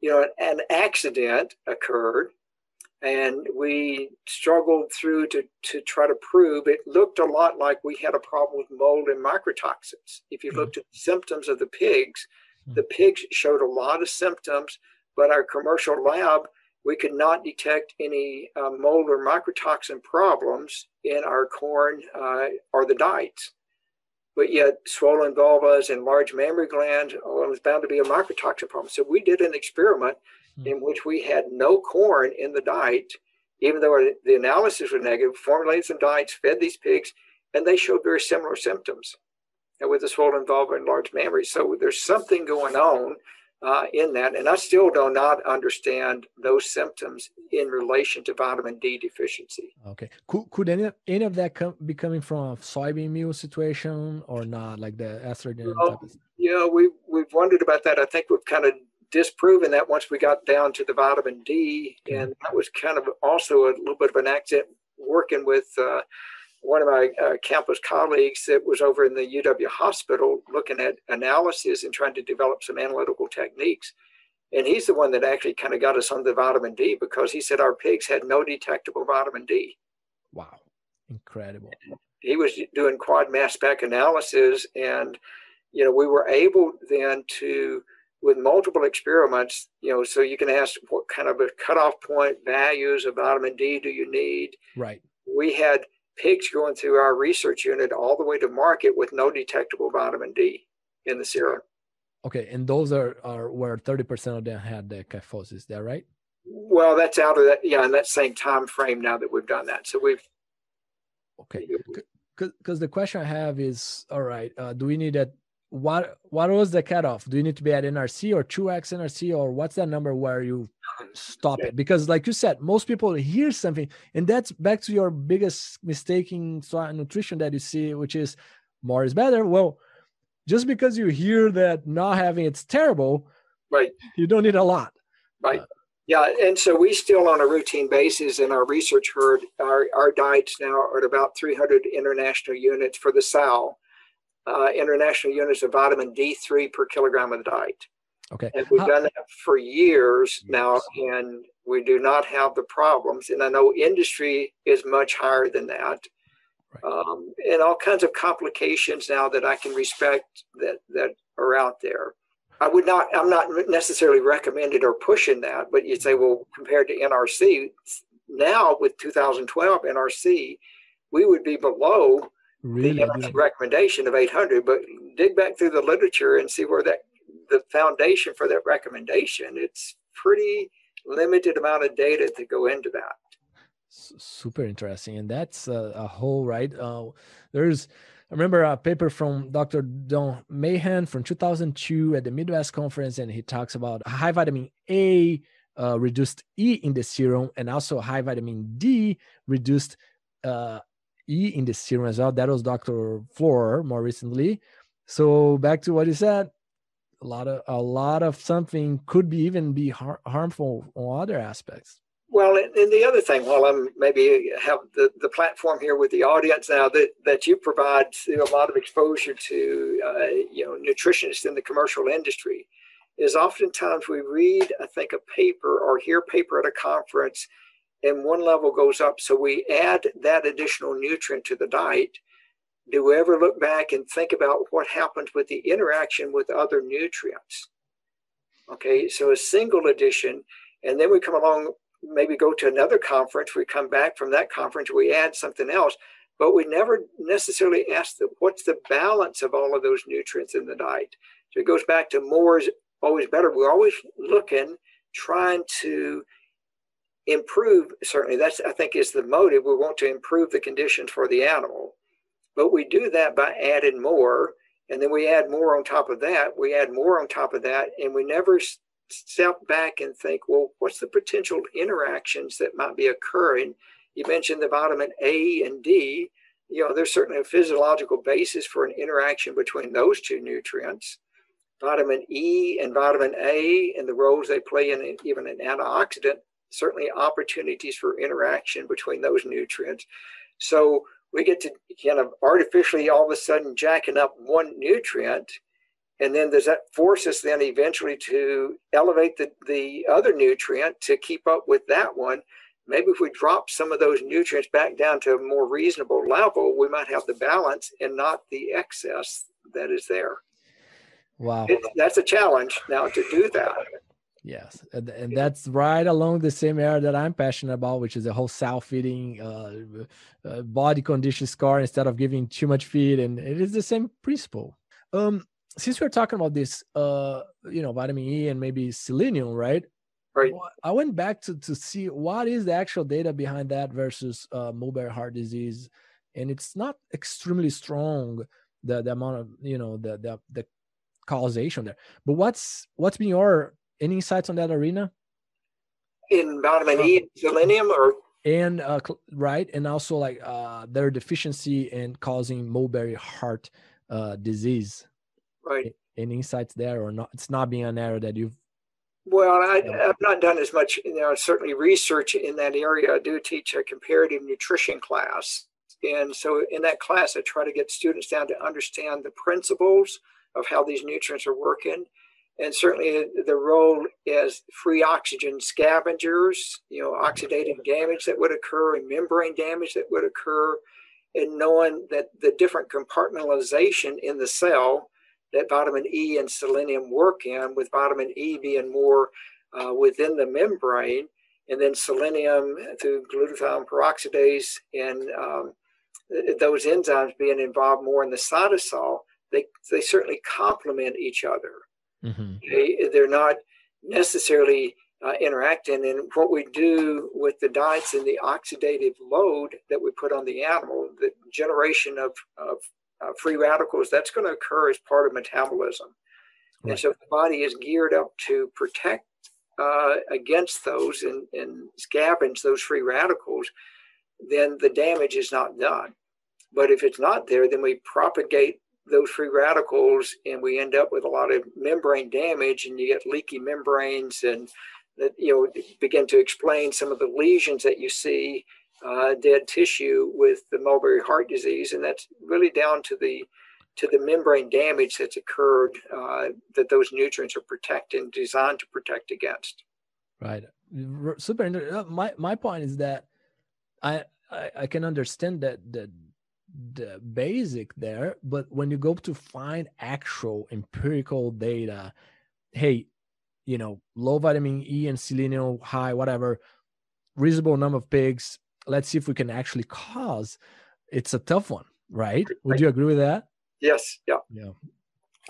you know, an accident occurred, and we struggled through to to try to prove it. Looked a lot like we had a problem with mold and mycotoxins. If you mm-hmm. looked at the symptoms of the pigs, mm-hmm. the pigs showed a lot of symptoms, but our commercial lab we could not detect any uh, mold or mycotoxin problems in our corn uh, or the diets. But yet, swollen vulvas and large mammary glands, it was bound to be a mycotoxin problem. So we did an experiment mm-hmm. in which we had no corn in the diet, even though the analysis was negative, formulated some diets, fed these pigs, and they showed very similar symptoms with the swollen vulva and large mammary. So there's something going on uh, in that. And I still do not understand those symptoms in relation to vitamin D deficiency. Okay. Could, could any, any of that come, be coming from a soybean meal situation or not, like the estrogen? Well, yeah, we, we've wondered about that. I think we've kind of disproven that once we got down to the vitamin D. Okay. And that was kind of also a little bit of an accident working with uh, one of my uh, campus colleagues that was over in the UW hospital looking at analysis and trying to develop some analytical techniques. And he's the one that actually kind of got us on the vitamin D because he said our pigs had no detectable vitamin D. Wow, incredible. He was doing quad mass spec analysis, and you know we were able then to, with multiple experiments, you know, so you can ask what kind of a cutoff point values of vitamin D do you need? Right. We had pigs going through our research unit all the way to market with no detectable vitamin D in the serum. Okay, and those are, are where 30% of them had the kyphosis, is that right? Well, that's out of that, yeah, in that same time frame now that we've done that. So we've okay. Because the question I have is, all right, uh, do we need that what what was the cutoff? Do you need to be at NRC or 2x NRC or what's that number where you stop yeah. it? Because like you said, most people hear something, and that's back to your biggest mistake in nutrition that you see, which is more is better. Well, just because you hear that not having it's terrible, right? You don't need a lot, right? Uh, yeah, and so we still on a routine basis in our research herd, our, our diets now are at about 300 international units for the sow uh, international units of vitamin D3 per kilogram of the diet. Okay. And we've done that for years now, and we do not have the problems. And I know industry is much higher than that. Right. Um, and all kinds of complications now that I can respect that that are out there. I would not. I'm not necessarily recommended or pushing that, but you'd say, well, compared to NRC, now with 2012 NRC, we would be below really the recommendation of 800 but dig back through the literature and see where that the foundation for that recommendation it's pretty limited amount of data to go into that super interesting and that's a, a whole right uh, there's I remember a paper from Dr. Don Mahan from 2002 at the Midwest Conference, and he talks about high vitamin A uh, reduced E in the serum, and also high vitamin D reduced uh, E in the serum as well. That was Dr. Flohr more recently. So back to what you said, a lot of a lot of something could be even be har- harmful on other aspects. Well, and the other thing, while I'm maybe have the, the platform here with the audience now that, that you provide a lot of exposure to, uh, you know, nutritionists in the commercial industry, is oftentimes we read, I think, a paper or hear paper at a conference and one level goes up. So we add that additional nutrient to the diet. Do we ever look back and think about what happens with the interaction with other nutrients? Okay, so a single addition, and then we come along, maybe go to another conference, we come back from that conference, we add something else, but we never necessarily ask the, what's the balance of all of those nutrients in the diet. So it goes back to more is always better. We're always looking, trying to improve certainly that's i think is the motive we want to improve the conditions for the animal but we do that by adding more and then we add more on top of that we add more on top of that and we never step back and think well what's the potential interactions that might be occurring you mentioned the vitamin a and d you know there's certainly a physiological basis for an interaction between those two nutrients vitamin e and vitamin a and the roles they play in even an antioxidant certainly opportunities for interaction between those nutrients. So we get to kind of artificially all of a sudden jacking up one nutrient. And then does that force us then eventually to elevate the, the other nutrient to keep up with that one? Maybe if we drop some of those nutrients back down to a more reasonable level, we might have the balance and not the excess that is there. Wow. It, that's a challenge now to do that. Yes, and, and that's right along the same area that I'm passionate about, which is the whole self-feeding, uh, uh, body condition score instead of giving too much feed, and it is the same principle. Um, since we're talking about this, uh, you know, vitamin E and maybe selenium, right? Right. I went back to to see what is the actual data behind that versus uh, mulberry heart disease, and it's not extremely strong. The, the amount of you know the the the causation there. But what's what's been your any insights on that arena? In vitamin E and selenium or? And uh, right and also like uh, their deficiency in causing mulberry heart uh, disease. Right. Any insights there or not? It's not being an area that you've well I, have not done as much you know certainly research in that area. I do teach a comparative nutrition class. And so in that class i try to get students down to understand the principles of how these nutrients are working and certainly the role as free oxygen scavengers, you know, oxidative damage that would occur and membrane damage that would occur, and knowing that the different compartmentalization in the cell that vitamin E and selenium work in, with vitamin E being more uh, within the membrane, and then selenium through glutathione peroxidase and um, those enzymes being involved more in the cytosol, they, they certainly complement each other. Mm-hmm. They, they're not necessarily uh, interacting. And what we do with the diets and the oxidative load that we put on the animal, the generation of, of uh, free radicals, that's going to occur as part of metabolism. Right. And so the body is geared up to protect uh, against those and, and scavenge those free radicals, then the damage is not done. But if it's not there, then we propagate those free radicals and we end up with a lot of membrane damage and you get leaky membranes and that you know begin to explain some of the lesions that you see uh, dead tissue with the mulberry heart disease and that's really down to the to the membrane damage that's occurred uh, that those nutrients are protecting designed to protect against. Right. Super uh, my my point is that i i, I can understand that that the basic there, but when you go to find actual empirical data, hey, you know, low vitamin E and selenium high, whatever, reasonable number of pigs. Let's see if we can actually cause. It's a tough one, right? Would you agree with that? Yes. Yeah. Yeah.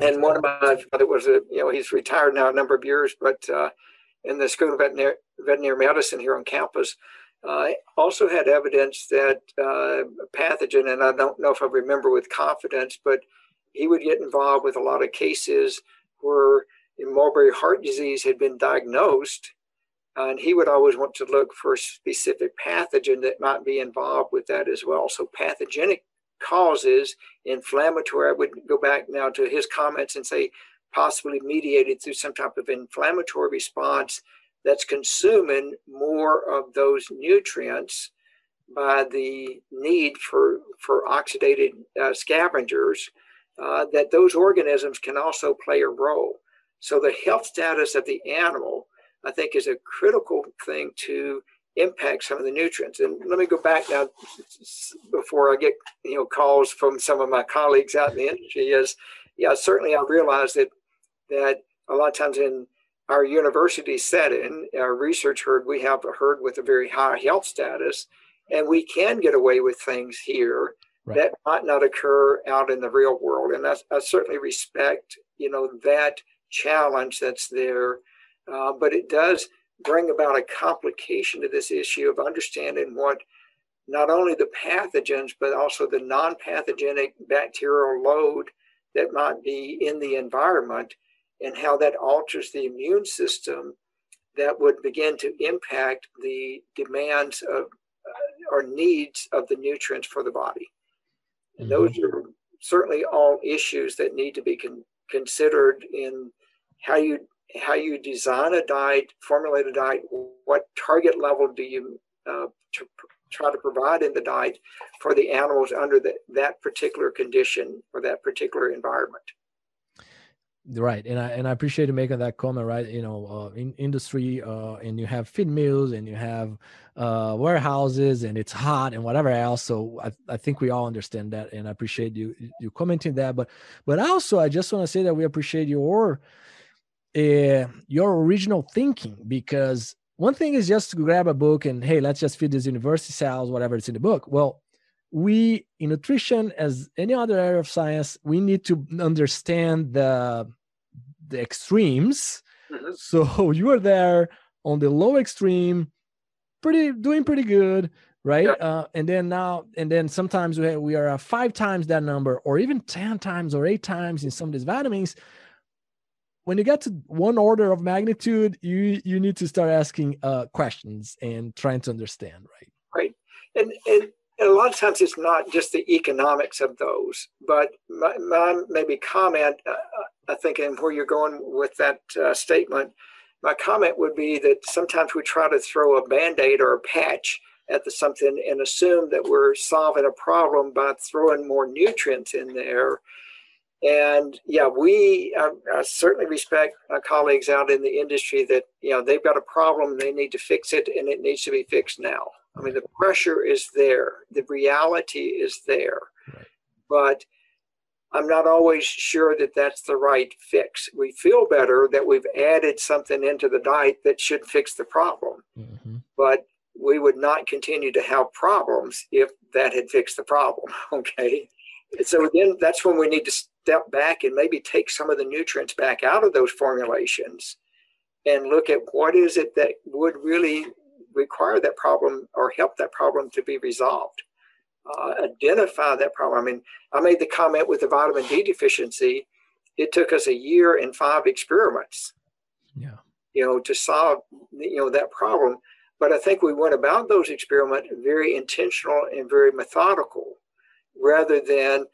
And one of my father was a you know he's retired now a number of years, but uh, in the School of Veterinary, Veterinary Medicine here on campus, uh, also had evidence that uh, pathogen, and I don't know if I remember with confidence, but he would get involved with a lot of cases where mulberry heart disease had been diagnosed, and he would always want to look for a specific pathogen that might be involved with that as well. So pathogenic causes, inflammatory, I would go back now to his comments and say possibly mediated through some type of inflammatory response that's consuming more of those nutrients by the need for, for oxidated uh, scavengers, uh, that those organisms can also play a role. So the health status of the animal, I think, is a critical thing to impact some of the nutrients. And let me go back now before I get you know calls from some of my colleagues out in the industry. Is yeah, certainly I realize that that a lot of times in our university setting, our research herd, we have a herd with a very high health status, and we can get away with things here right. that might not occur out in the real world. And I, I certainly respect, you know, that challenge that's there, uh, but it does bring about a complication to this issue of understanding what not only the pathogens, but also the non-pathogenic bacterial load that might be in the environment and how that alters the immune system that would begin to impact the demands of uh, or needs of the nutrients for the body. And those mm-hmm. are certainly all issues that need to be con- considered in how you how you design a diet, formulate a diet, what target level do you uh, to try to provide in the diet for the animals under the, that particular condition or that particular environment. Right, and I and I appreciate you making that comment. Right, you know, uh, in industry, uh, and you have feed mills, and you have uh, warehouses, and it's hot, and whatever else. So I, I think we all understand that, and I appreciate you you commenting that. But but also, I just want to say that we appreciate your uh, your original thinking because one thing is just to grab a book and hey, let's just feed these university cells, whatever it's in the book. Well, we in nutrition as any other area of science we need to understand the the extremes. Mm-hmm. so you are there on the low extreme pretty doing pretty good right? Yeah. uh, and then now and then sometimes we, we are five times that number or even 10 times or eight times in some of these vitamins. When you get to one order of magnitude you you need to start asking uh, questions and trying to understand right? Right. And and a lot of times it's not just the economics of those, but my, my maybe comment, uh, uh, I think, and where you're going with that uh, statement, my comment would be that sometimes we try to throw a band aid or a patch at the something and assume that we're solving a problem by throwing more nutrients in there. And yeah, we I, I certainly respect my colleagues out in the industry that you know they've got a problem, they need to fix it, and it needs to be fixed now. I mean, the pressure is there, the reality is there, right. but I'm not always sure that that's the right fix. We feel better that we've added something into the diet that should fix the problem, mm-hmm. but we would not continue to have problems if that had fixed the problem. Okay. So then that's when we need to step back and maybe take some of the nutrients back out of those formulations and look at what is it that would really require that problem or help that problem to be resolved. Uh, identify that problem. I mean, I made the comment with the vitamin D deficiency. It took us a year and five experiments, yeah, you know, to solve you know that problem. But I think we went about those experiments very intentional and very methodical, rather than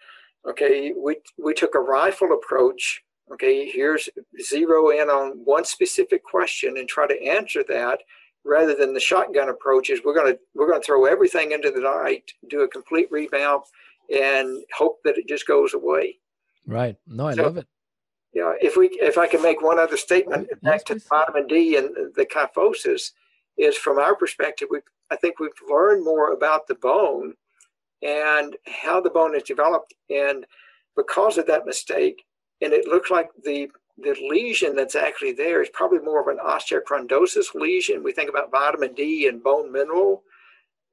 okay, we we took a rifle approach. Okay, here's zero in on one specific question and try to answer that rather than the shotgun approach is we're going to we're going to throw everything into the night do a complete revamp and hope that it just goes away. Right. No i so, love it. yeah if we if i can make one other statement oh, back yes, to vitamin d and the kyphosis is from our perspective we i think we've learned more about the bone and how the bone is developed. And because of that mistake and it looks like the the lesion that's actually there is probably more of an osteochondrosis lesion. We think about vitamin D and bone mineral.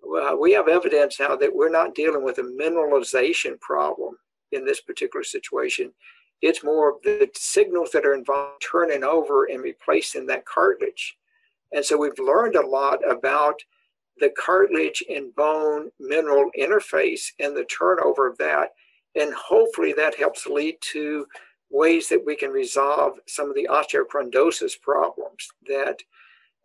Uh, we have evidence now that we're not dealing with a mineralization problem in this particular situation. It's more of the signals that are involved turning over and replacing that cartilage. And so we've learned a lot about the cartilage and bone mineral interface and the turnover of that. And hopefully that helps lead to ways that we can resolve some of the osteochondrosis problems that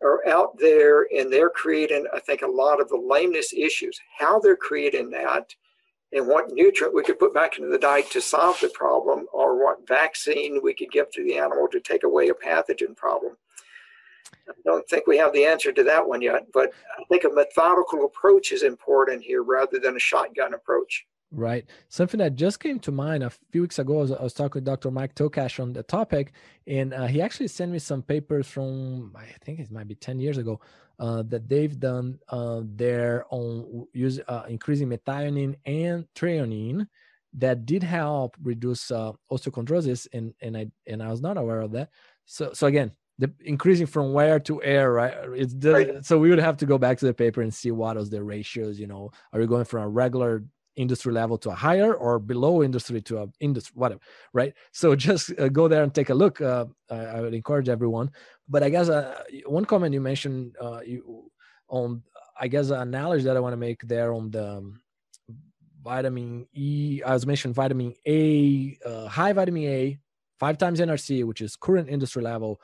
are out there and they're creating, I think, a lot of the lameness issues. How they're creating that and what nutrient we could put back into the diet to solve the problem or what vaccine we could give to the animal to take away a pathogen problem. I don't think we have the answer to that one yet, but I think a methodical approach is important here rather than a shotgun approach. Right. Something that just came to mind a few weeks ago, I was, I was talking with Dr. Mike Tokach on the topic, and uh, he actually sent me some papers from, I think it might be 10 years ago, uh, that they've done uh, there on use, uh, increasing methionine and threonine that did help reduce uh, osteochondrosis, and, and, I, and I was not aware of that. So, so again, the increasing from wear to air, right? It's the, right. so we would have to go back to the paper and see what was the ratios. You know, are we going from a regular industry level to a higher or below industry to a industry whatever right so just uh, go there and take a look uh, I, I, would encourage everyone but i guess uh, one comment you mentioned uh, you, on i guess an analogy that i want to make there on the um, vitamin e i was mentioning vitamin a uh, high vitamin a five times nrc which is current industry level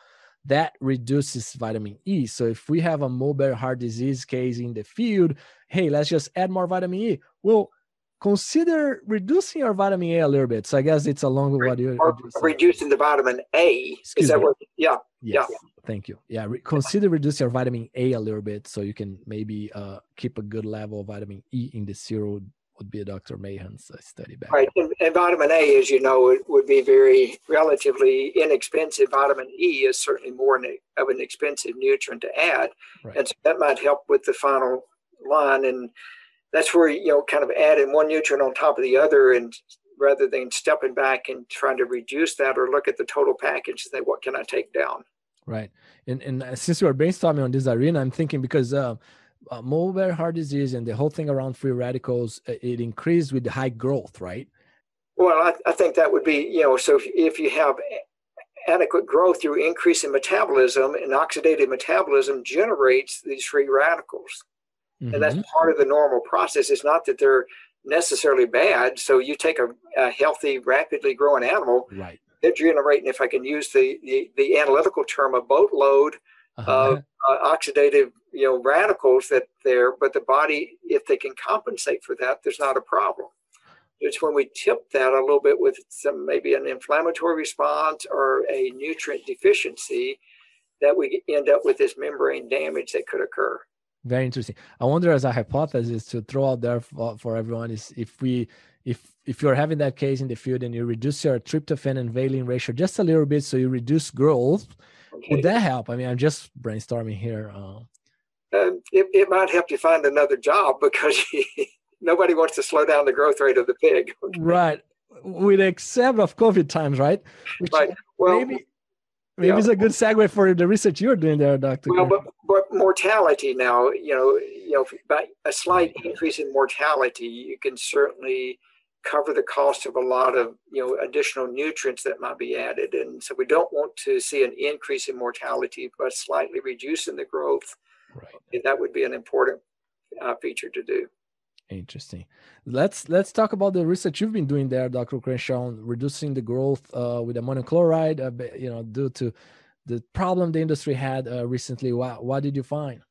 that reduces vitamin E. So if we have a mulberry heart disease case in the field, hey, let's just add more vitamin E. Well, consider reducing your vitamin A a little bit. So I guess it's along with what you or reducing the vitamin A. Excuse Is that me. what? Yeah. Yes. Yeah. Thank you. Yeah. Re- consider reducing your vitamin A a little bit so you can maybe uh, keep a good level of vitamin E in the serum. Would be a Dr. Mahan's uh, study back. Right, and, and, vitamin A, as you know, it would be very relatively inexpensive. Vitamin E is certainly more of an expensive nutrient to add, right. and so that might help with the final line. And that's where you know kind of adding one nutrient on top of the other and rather than stepping back and trying to reduce that or look at the total package and say what can i take down? Right. And and uh, since you are brainstorming on this arena i'm thinking because uh, uh, mulberry heart disease and the whole thing around free radicals uh, it increased with the high growth right? Well I, I think that would be you know so if, if you have adequate growth through increasing metabolism and oxidative metabolism generates these free radicals Mm-hmm. And that's mm-hmm. part of the normal process. It's not that they're necessarily bad. So you take a, a healthy, rapidly growing animal, right. they're generating, if I can use the, the, the analytical term, a boatload uh-huh. of uh, oxidative you know radicals that there but the body if they can compensate for that there's not a problem it's when we tip that a little bit with some maybe an inflammatory response or a nutrient deficiency that we end up with this membrane damage that could occur very interesting. I wonder as a hypothesis to throw out there for, for everyone is if we if if you're having that case in the field and you reduce your tryptophan and valine ratio just a little bit so you reduce growth okay. would that help? I mean i'm just brainstorming here uh, um, it, it might help you find another job because nobody wants to slow down the growth rate of the pig. Okay? right. With except of covid times right? Which right. Well maybe Maybe yeah. it's a good segue for the research you're doing there, Doctor. Well, but, but mortality now, you know, you know, by a slight increase in mortality, you can certainly cover the cost of a lot of you know additional nutrients that might be added, and so we don't want to see an increase in mortality, but slightly reducing the growth. Right. That would be an important uh, feature to do. Interesting. Let's let's talk about the research you've been doing there, Dr. Crenshaw, on reducing the growth uh, with ammonium chloride. Uh, you know, due to the problem the industry had uh, recently. What what did you find?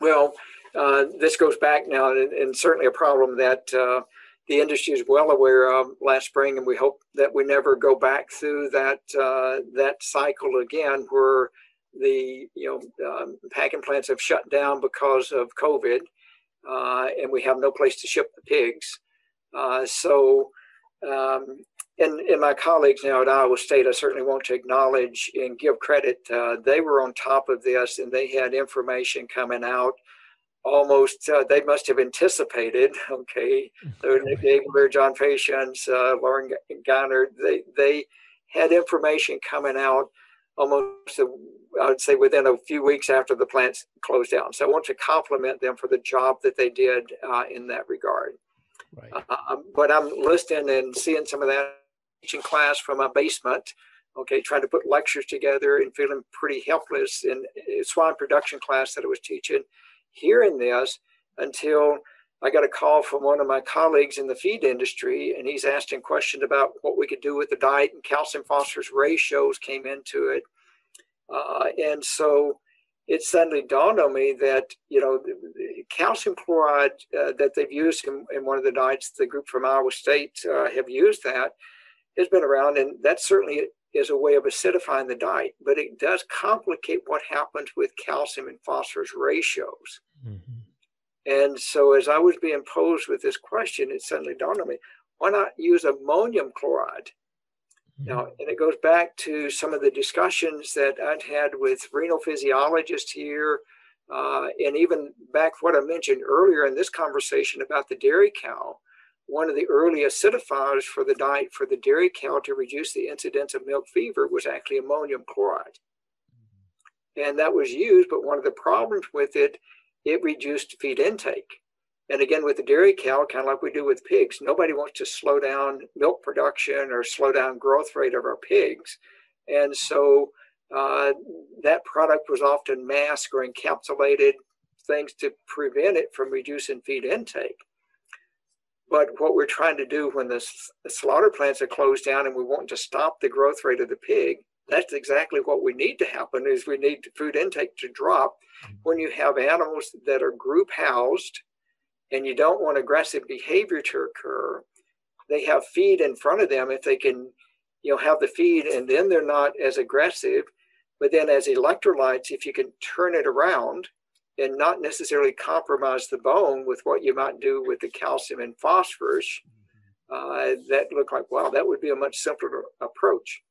Well, uh, this goes back now, and, and, certainly a problem that uh, the industry is well aware of last spring, and we hope that we never go back through that uh, that cycle again, where the you know um, packing plants have shut down because of COVID uh, and we have no place to ship the pigs. Uh, so, um, and, and my colleagues now at Iowa State, I certainly want to acknowledge and give credit. Uh, they were on top of this and they had information coming out almost, uh, they must have anticipated, okay. So Nick John Patience, uh, Lauren Garner, they, they had information coming out almost a I would say within a few weeks after the plants closed down. So I want to compliment them for the job that they did uh, in that regard. Right. Uh, um, but I'm listening and seeing some of that teaching class from my basement. Okay, trying to put lectures together and feeling pretty helpless in swine production class that I was teaching. Hearing this until I got a call from one of my colleagues in the feed industry, and he's asking questions about what we could do with the diet and calcium phosphorus ratios came into it uh, and so it suddenly dawned on me that, you know, calcium chloride uh, that they've used in, in, one of the diets, the group from Iowa State uh, have used that, has been around. And that certainly is a way of acidifying the diet, but it does complicate what happens with calcium and phosphorus ratios. Mm-hmm. And so as I was being posed with this question, it suddenly dawned on me, why not use ammonium chloride now, and it goes back to some of the discussions that I'd had with renal physiologists here, uh, and even back what I mentioned earlier in this conversation about the dairy cow. One of the early acidifiers for the diet for the dairy cow to reduce the incidence of milk fever was actually ammonium chloride. And that was used, but one of the problems with it, it reduced feed intake. And again, with the dairy cow, kind of like we do with pigs, nobody wants to slow down milk production or slow down growth rate of our pigs. And so uh, that product was often masked or encapsulated things to prevent it from reducing feed intake. But what we're trying to do when the, the slaughter plants are closed down and we want to stop the growth rate of the pig, that's exactly what we need to happen is we need food intake to drop when you have animals that are group housed and you don't want aggressive behavior to occur, they have feed in front of them if they can, you know, have the feed and then they're not as aggressive. But then as electrolytes, if you can turn it around and not necessarily compromise the bone with what you might do with the calcium and phosphorus, uh, that looked like, wow, that would be a much simpler approach.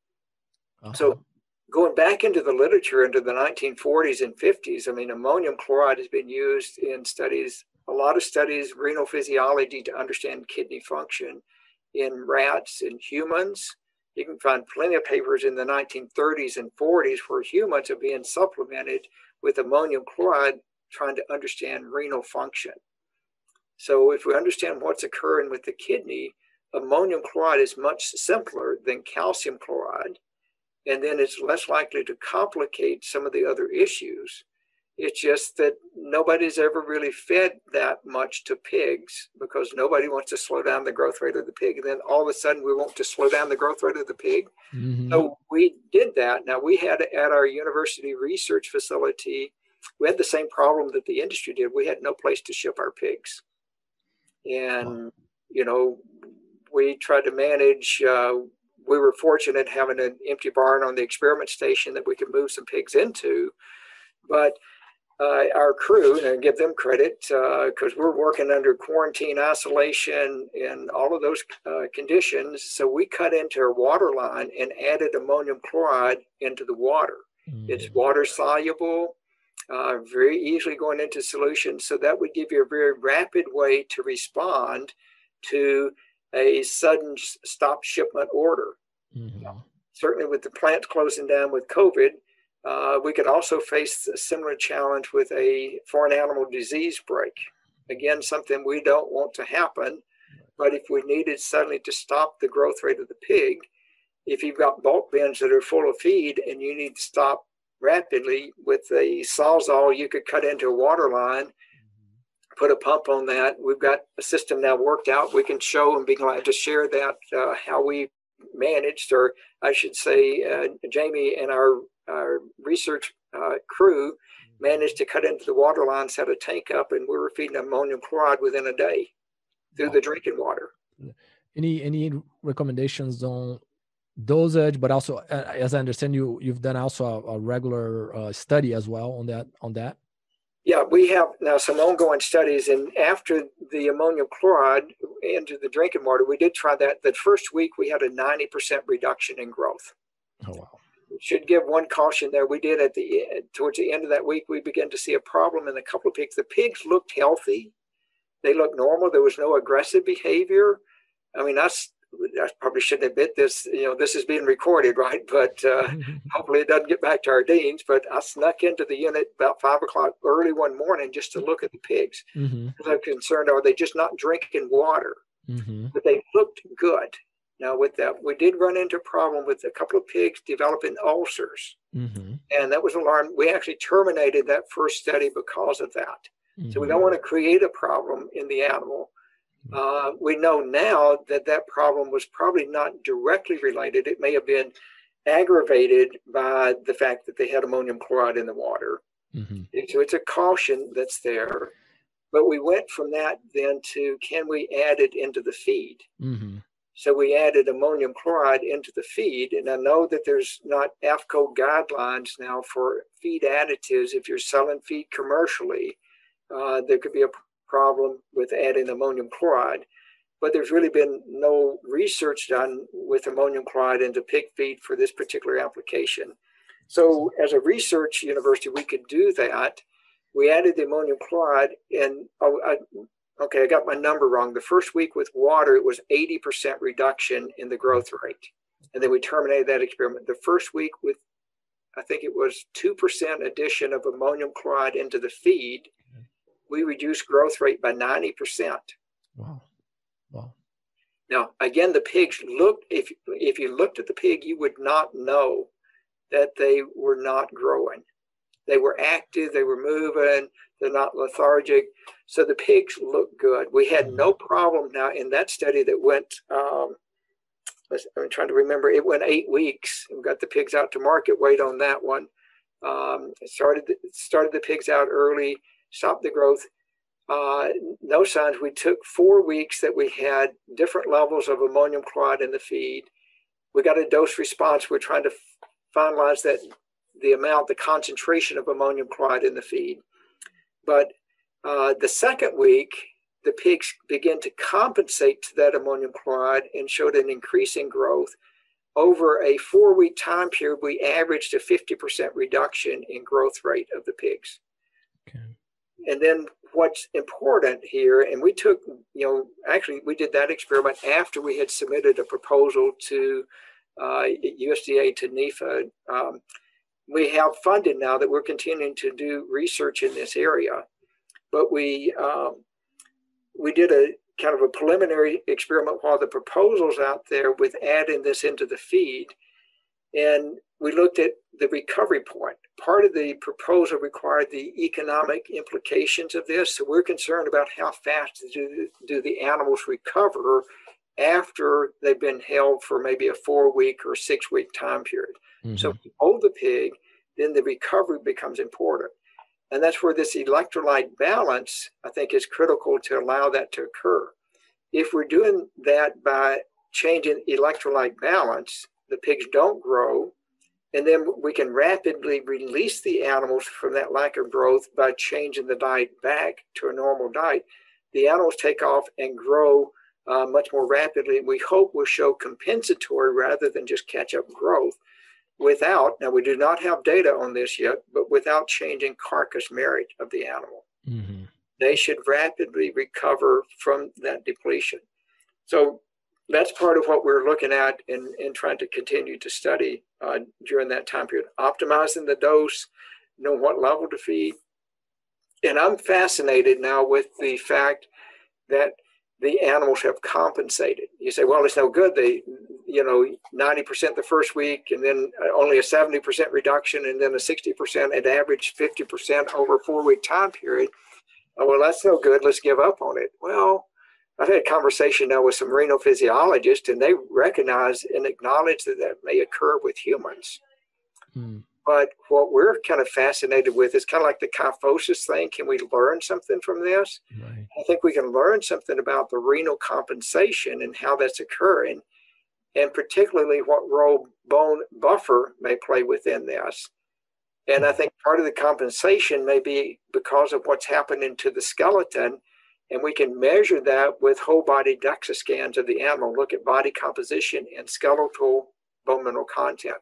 Uh-huh. So going back into the literature into the 1940s and 50s, I mean, ammonium chloride has been used in studies, a lot of studies, renal physiology to understand kidney function in rats and humans. You can find plenty of papers in the 1930s and 40s where humans are being supplemented with ammonium chloride trying to understand renal function. So if we understand what's occurring with the kidney, ammonium chloride is much simpler than calcium chloride and then it's less likely to complicate some of the other issues. It's just that nobody's ever really fed that much to pigs because nobody wants to slow down the growth rate of the pig. And then all of a sudden we want to slow down the growth rate of the pig. Mm-hmm. So we did that. Now we had at our university research facility, we had the same problem that the industry did. We had no place to ship our pigs. And, wow. you know, we tried to manage uh, we were fortunate having an empty barn on the experiment station that we could move some pigs into. But uh, our crew, and I give them credit because uh, we're working under quarantine, isolation, and all of those uh, conditions. So we cut into our water line and added ammonium chloride into the water. Mm. It's water soluble, uh, very easily going into solution. So that would give you a very rapid way to respond to a sudden stop shipment order. Mm-hmm. Certainly, with the plants closing down with COVID, uh, we could also face a similar challenge with a foreign animal disease break. Again, something we don't want to happen, but if we needed suddenly to stop the growth rate of the pig, if you've got bulk bins that are full of feed and you need to stop rapidly with a sawzall, you could cut into a water line put a pump on that. We've got a system now worked out. We can show and be glad to share that uh, how we managed, or I should say, uh, Jamie and our, our research uh, crew managed to cut into the water line, set a tank up, and we were feeding ammonium chloride within a day through wow. the drinking water. Any any recommendations on dosage, but also, uh, as I understand, you you've done also a, a regular uh, study as well on that on that. Yeah, we have now some ongoing studies, and after the ammonium chloride into the drinking water, we did try that. The first week, we had a 90% reduction in growth. Oh, wow. Should give one caution there. We did at the towards the end of that week, we began to see a problem in a couple of pigs. The pigs looked healthy, they looked normal. There was no aggressive behavior. I mean, that's I probably shouldn't admit this. You know, this is being recorded, right? But uh, hopefully it doesn't get back to our deans. But I snuck into the unit about five o'clock early one morning just to look at the pigs. Mm-hmm. I'm concerned, are they just not drinking water? Mm-hmm. But they looked good. Now, with that, we did run into a problem with a couple of pigs developing ulcers. Mm-hmm. And that was alarm. We actually terminated that first study because of that. So we don't mm-hmm. want to create a problem in the animal uh, we know now that that problem was probably not directly related. It may have been aggravated by the fact that they had ammonium chloride in the water. Mm-hmm. So it's a caution that's there. But we went from that then to can we add it into the feed? Mm-hmm. So we added ammonium chloride into the feed. And I know that there's not AAFCO guidelines now for feed additives. If you're selling feed commercially, uh, there could be a problem with adding ammonium chloride. But there's really been no research done with ammonium chloride into pig feed for this particular application. So, as a research university, we could do that. We added the ammonium chloride, and oh, I, okay, I got my number wrong. The first week with water, it was 80% reduction in the growth rate. And then we terminated that experiment. The first week with, I think it was 2% addition of ammonium chloride into the feed, we reduced growth rate by 90%. Wow. Wow. Now, again, the pigs looked, if, if you looked at the pig, you would not know that they were not growing. They were active, they were moving, they're not lethargic. So the pigs look good. We had no mm-hmm. problem now in that study that went, um, I'm trying to remember, it went eight weeks. We got the pigs out to market weight on that one. Um, started, started the pigs out early stop the growth. uh, no signs. We took four weeks that we had different levels of ammonium chloride in the feed. We got a dose response. We're trying to finalize that the amount, the concentration of ammonium chloride in the feed. But uh, the second week, the pigs began to compensate to that ammonium chloride and showed an increase in growth. Over a four week time period, we averaged a 50% reduction in growth rate of the pigs. Okay. And then what's important here, and we took, you know, actually we did that experiment after we had submitted a proposal to uh, USDA to NIFA. Um, we have funded now that we're continuing to do research in this area, but we um, we did a kind of a preliminary experiment while the proposals out there with adding this into the feed, and we looked at the recovery point. Part of the proposal required the economic implications of this, so we're concerned about how fast do, do the animals recover after they've been held for maybe a four week or six week time period. Mm-hmm. So if you hold the pig, then the recovery becomes important. And that's where this electrolyte balance, I think, is critical to allow that to occur. If we're doing that by changing electrolyte balance, the pigs don't grow, and then we can rapidly release the animals from that lack of growth by changing the diet back to a normal diet. The animals take off and grow uh, much more rapidly. And We hope will show compensatory rather than just catch up growth without, now we do not have data on this yet, but without changing carcass merit of the animal. Mm-hmm. They should rapidly recover from that depletion. So that's part of what we're looking at and, and trying to continue to study uh, during that time period. Optimizing the dose, know what level to feed. And I'm fascinated now with the fact that the animals have compensated. You say, well, it's no good. They, you know, 90% the first week and then only a 70% reduction and then a 60% at average 50% over a four week time period. Oh, well, that's no good. Let's give up on it. Well, I've had a conversation now with some renal physiologists and they recognize and acknowledge that that may occur with humans. Hmm. But what we're kind of fascinated with is kind of like the kyphosis thing. Can we learn something from this? Right. I think we can learn something about the renal compensation and how that's occurring, and particularly what role bone buffer may play within this. And I think part of the compensation may be because of what's happening to the skeleton. And we can measure that with whole body DEXA scans of the animal, look at body composition and skeletal bone mineral content.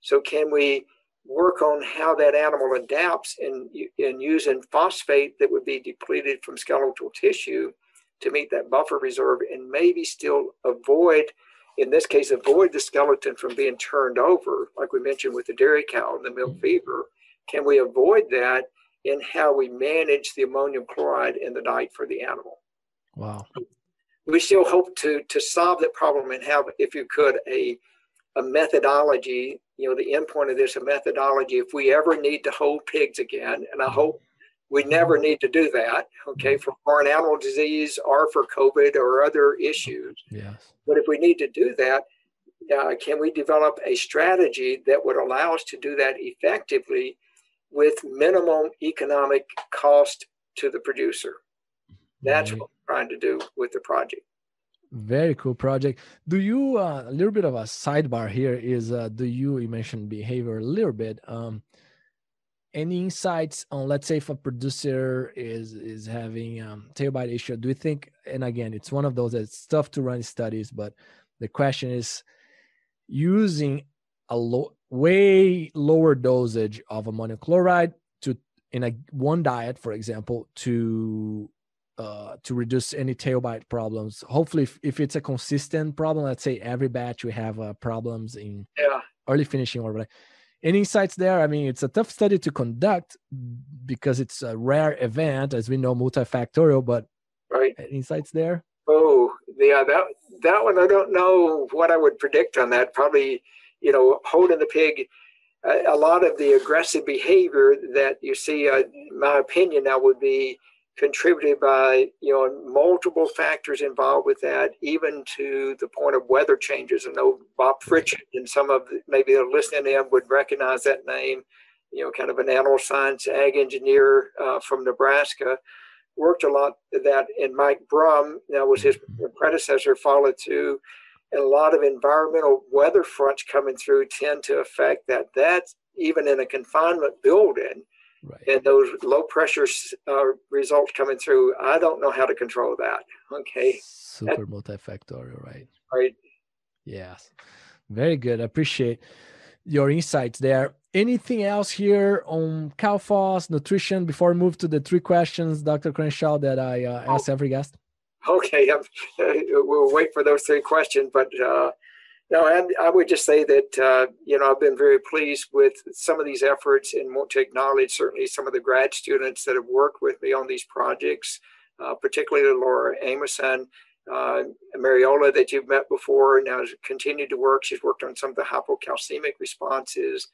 So, can we work on how that animal adapts and, and using phosphate that would be depleted from skeletal tissue to meet that buffer reserve and maybe still avoid, in this case, avoid the skeleton from being turned over, like we mentioned with the dairy cow and the milk mm-hmm. fever. Can we avoid that in how we manage the ammonium chloride in the diet for the animal? Wow. We still hope to to solve that problem and have, if you could, a a methodology you know, the endpoint of this, a methodology. If we ever need to hold pigs again, and I hope we never need to do that, okay, for foreign animal disease or for COVID or other issues. Yes. But if we need to do that, uh, can we develop a strategy that would allow us to do that effectively with minimum economic cost to the producer? That's what we're trying to do with the project. Very cool project. Do you uh, a little bit of a sidebar here is uh, do you you mentioned behavior a little bit um any insights on let's say if a producer is is having um tail bite issue do you think and again it's one of those that's tough to run studies but the question is using a low way lower dosage of ammonium chloride to in a one diet for example to uh, to reduce any tail bite problems. Hopefully, if, if, it's a consistent problem, let's say every batch we have uh, problems in yeah. early finishing or whatever. Any insights there? I mean, it's a tough study to conduct because it's a rare event, as we know, multifactorial. But right, insights there? Oh, yeah, that that one I don't know what I would predict on that. Probably, you know, holding the pig. A, a lot of the aggressive behavior that you see, uh, my opinion now would be contributed by you know multiple factors involved with that, even to the point of weather changes. I know Bob Fritsch and some of the, maybe the listening in would recognize that name. You know, kind of an animal science ag engineer uh, from Nebraska. worked a lot that, and Mike Brumm, now was his predecessor, followed through. And a lot of environmental weather fronts coming through tend to affect that. That's even in a confinement building, right. and those low pressure uh, results coming through. I don't know how to control that. Okay. Super multifactorial, right? Right. Yes. Very good. I appreciate your insights there. Anything else here on CalFOS nutrition before we move to the three questions, Dr. Crenshaw, that I uh, ask every guest? Okay, uh, we'll wait for those three questions. But uh, no, and I would just say that uh, you know I've been very pleased with some of these efforts, and want to acknowledge certainly some of the grad students that have worked with me on these projects, uh, particularly Laura Amundson uh, Mariola that you've met before now has continued to work. She's worked on some of the hypocalcemic responses.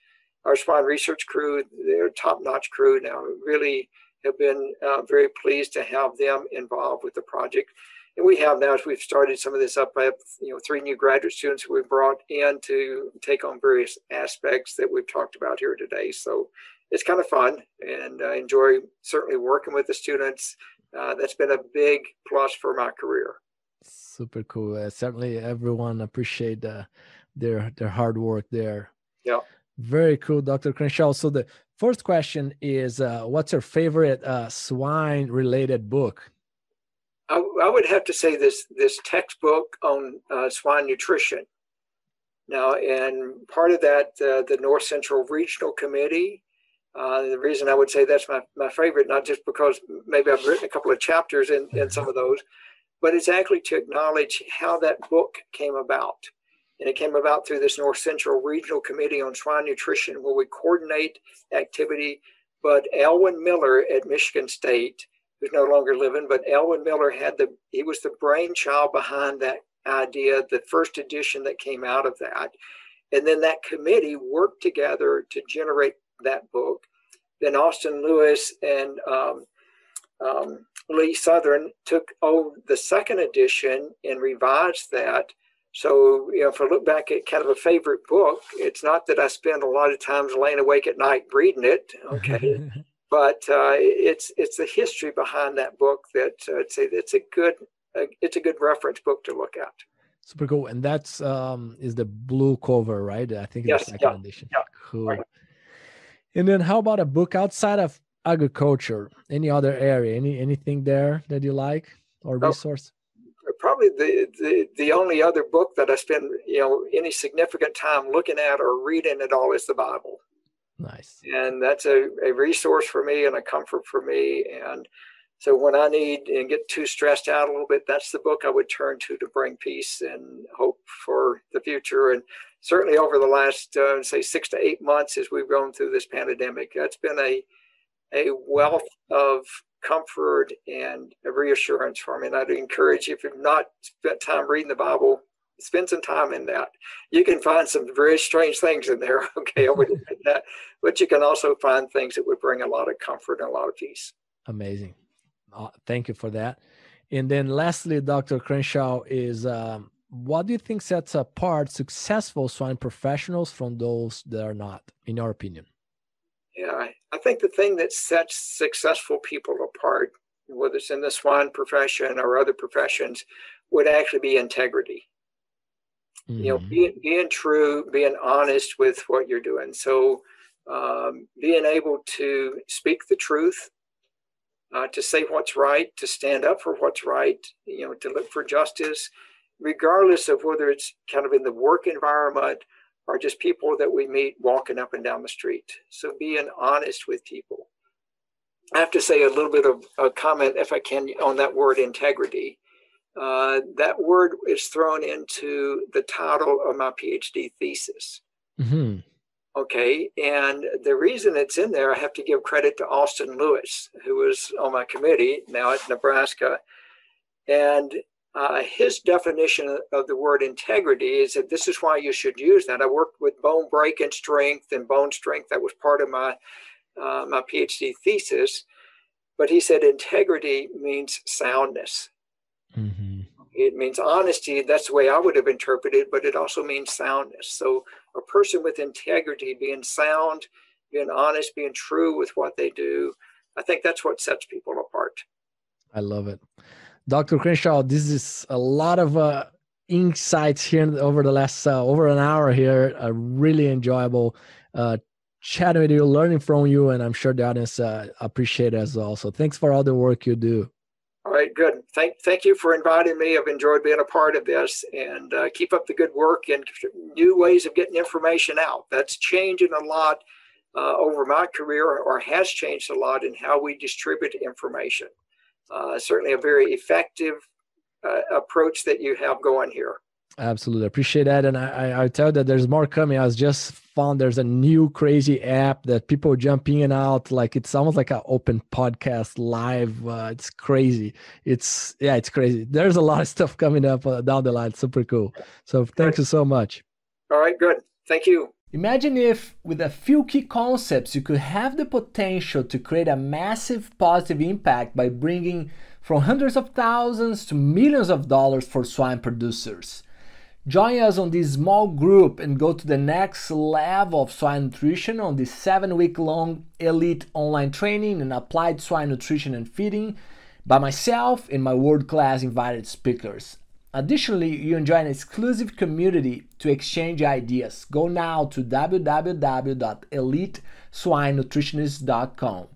Our swine research crew, they're top-notch crew now, really have been uh, very pleased to have them involved with the project. And we have now, as we've started some of this up, I have you know three new graduate students who we brought in to take on various aspects that we've talked about here today. So it's kind of fun, and I enjoy certainly working with the students. Uh, that's been a big plus for my career super cool. Uh, certainly, everyone appreciate uh, their their hard work there. Yeah. Very cool, Dr. Crenshaw. So the first question is, uh, what's your favorite uh, swine-related book? I, I, would have to say this this textbook on uh, swine nutrition. Now, and part of that, uh, the North Central Regional Committee. Uh, the reason I would say that's my, my favorite, not just because maybe I've written a couple of chapters in, in some of those, but it's actually to acknowledge how that book came about. And it came about through this North Central Regional Committee on Swine Nutrition, where we coordinate activity. But Elwyn Miller at Michigan State, who's no longer living, but Elwyn Miller had the, he was the brainchild behind that idea, the first edition that came out of that. And then that committee worked together to generate that book. Then Austin Lewis and um, um, Lee Southern took over the second edition and revised that. So you know, if I look back at kind of a favorite book, it's not that I spend a lot of times laying awake at night reading it. Okay. but uh, it's it's the history behind that book that uh, I'd say it's a good uh, it's a good reference book to look at. Super cool, and that's um is the blue cover, right? I think it's yes, the second yeah, edition. Yeah, cool. Right. And then how about a book outside of agriculture any other area any anything there that you like or resource probably the, the the only other book that i spend you know any significant time looking at or reading at all is the bible. Nice. And that's a, a resource for me and a comfort for me. And so when i need and get too stressed out a little bit that's the book i would turn to to bring peace and hope for the future. And certainly over the last uh, say six to eight months as we've gone through this pandemic that's been a a wealth of comfort and reassurance for me. And I'd encourage you, if you've not spent time reading the Bible, spend some time in that. You can find some very strange things in there. Okay, I would admit that, but you can also find things that would bring a lot of comfort and a lot of peace. Amazing. Uh, thank you for that. And then, lastly, Dr. Crenshaw is um, what do you think sets apart successful swine professionals from those that are not, in your opinion? Yeah, I think the thing that sets successful people apart, whether it's in the swine profession or other professions, would actually be integrity. Mm-hmm. You know, mm-hmm. being, being true, being honest with what you're doing. So, um, being able to speak the truth, uh, to say what's right, to stand up for what's right, you know, to look for justice, regardless of whether it's kind of in the work environment are just people that we meet walking up and down the street. So being honest with people. I have to say a little bit of a comment, if I can, on that word integrity. Uh, that word is thrown into the title of my PhD thesis. Mm-hmm. Okay, and the reason it's in there, I have to give credit to Austin Lewis, who was on my committee now at Nebraska. And uh, his definition of the word integrity is that this is why you should use that. I worked with bone break and strength and bone strength. That was part of my uh, my PhD thesis. But he said integrity means soundness. Mm-hmm. It means honesty. That's the way I would have interpreted. But it also means soundness. So a person with integrity, being sound, being honest, being true with what they do, I think that's what sets people apart. I love it. Dr. Crenshaw, this is a lot of uh, insights here over the last uh, over an hour here. A really enjoyable uh, chatting with you, learning from you, and I'm sure the audience uh, appreciate it as well. So thanks for all the work you do. All right, good. Thank thank you for inviting me. I've enjoyed being a part of this, and uh, keep up the good work and new ways of getting information out. That's changing a lot uh, over my career, or has changed a lot in how we distribute information. Uh, certainly, a very effective uh, approach that you have going here. Absolutely, appreciate that, and I, I, tell you that there's more coming. I was just found there's a new crazy app that people jump in and out like it's almost like an open podcast live. Uh, it's crazy. It's yeah, it's crazy. There's a lot of stuff coming up uh, down the line. Super cool. So thank you so much. All right, good. Thank you. Imagine if, with a few key concepts, you could have the potential to create a massive positive impact by bringing from hundreds of thousands to millions of dollars for swine producers. Join us on this small group and go to the next level of swine nutrition on this seven week long elite online training in applied swine nutrition and feeding by myself and my world class invited speakers. Additionally, you enjoy an exclusive community to exchange ideas. Go now to www.eliteswinenutritionist.com.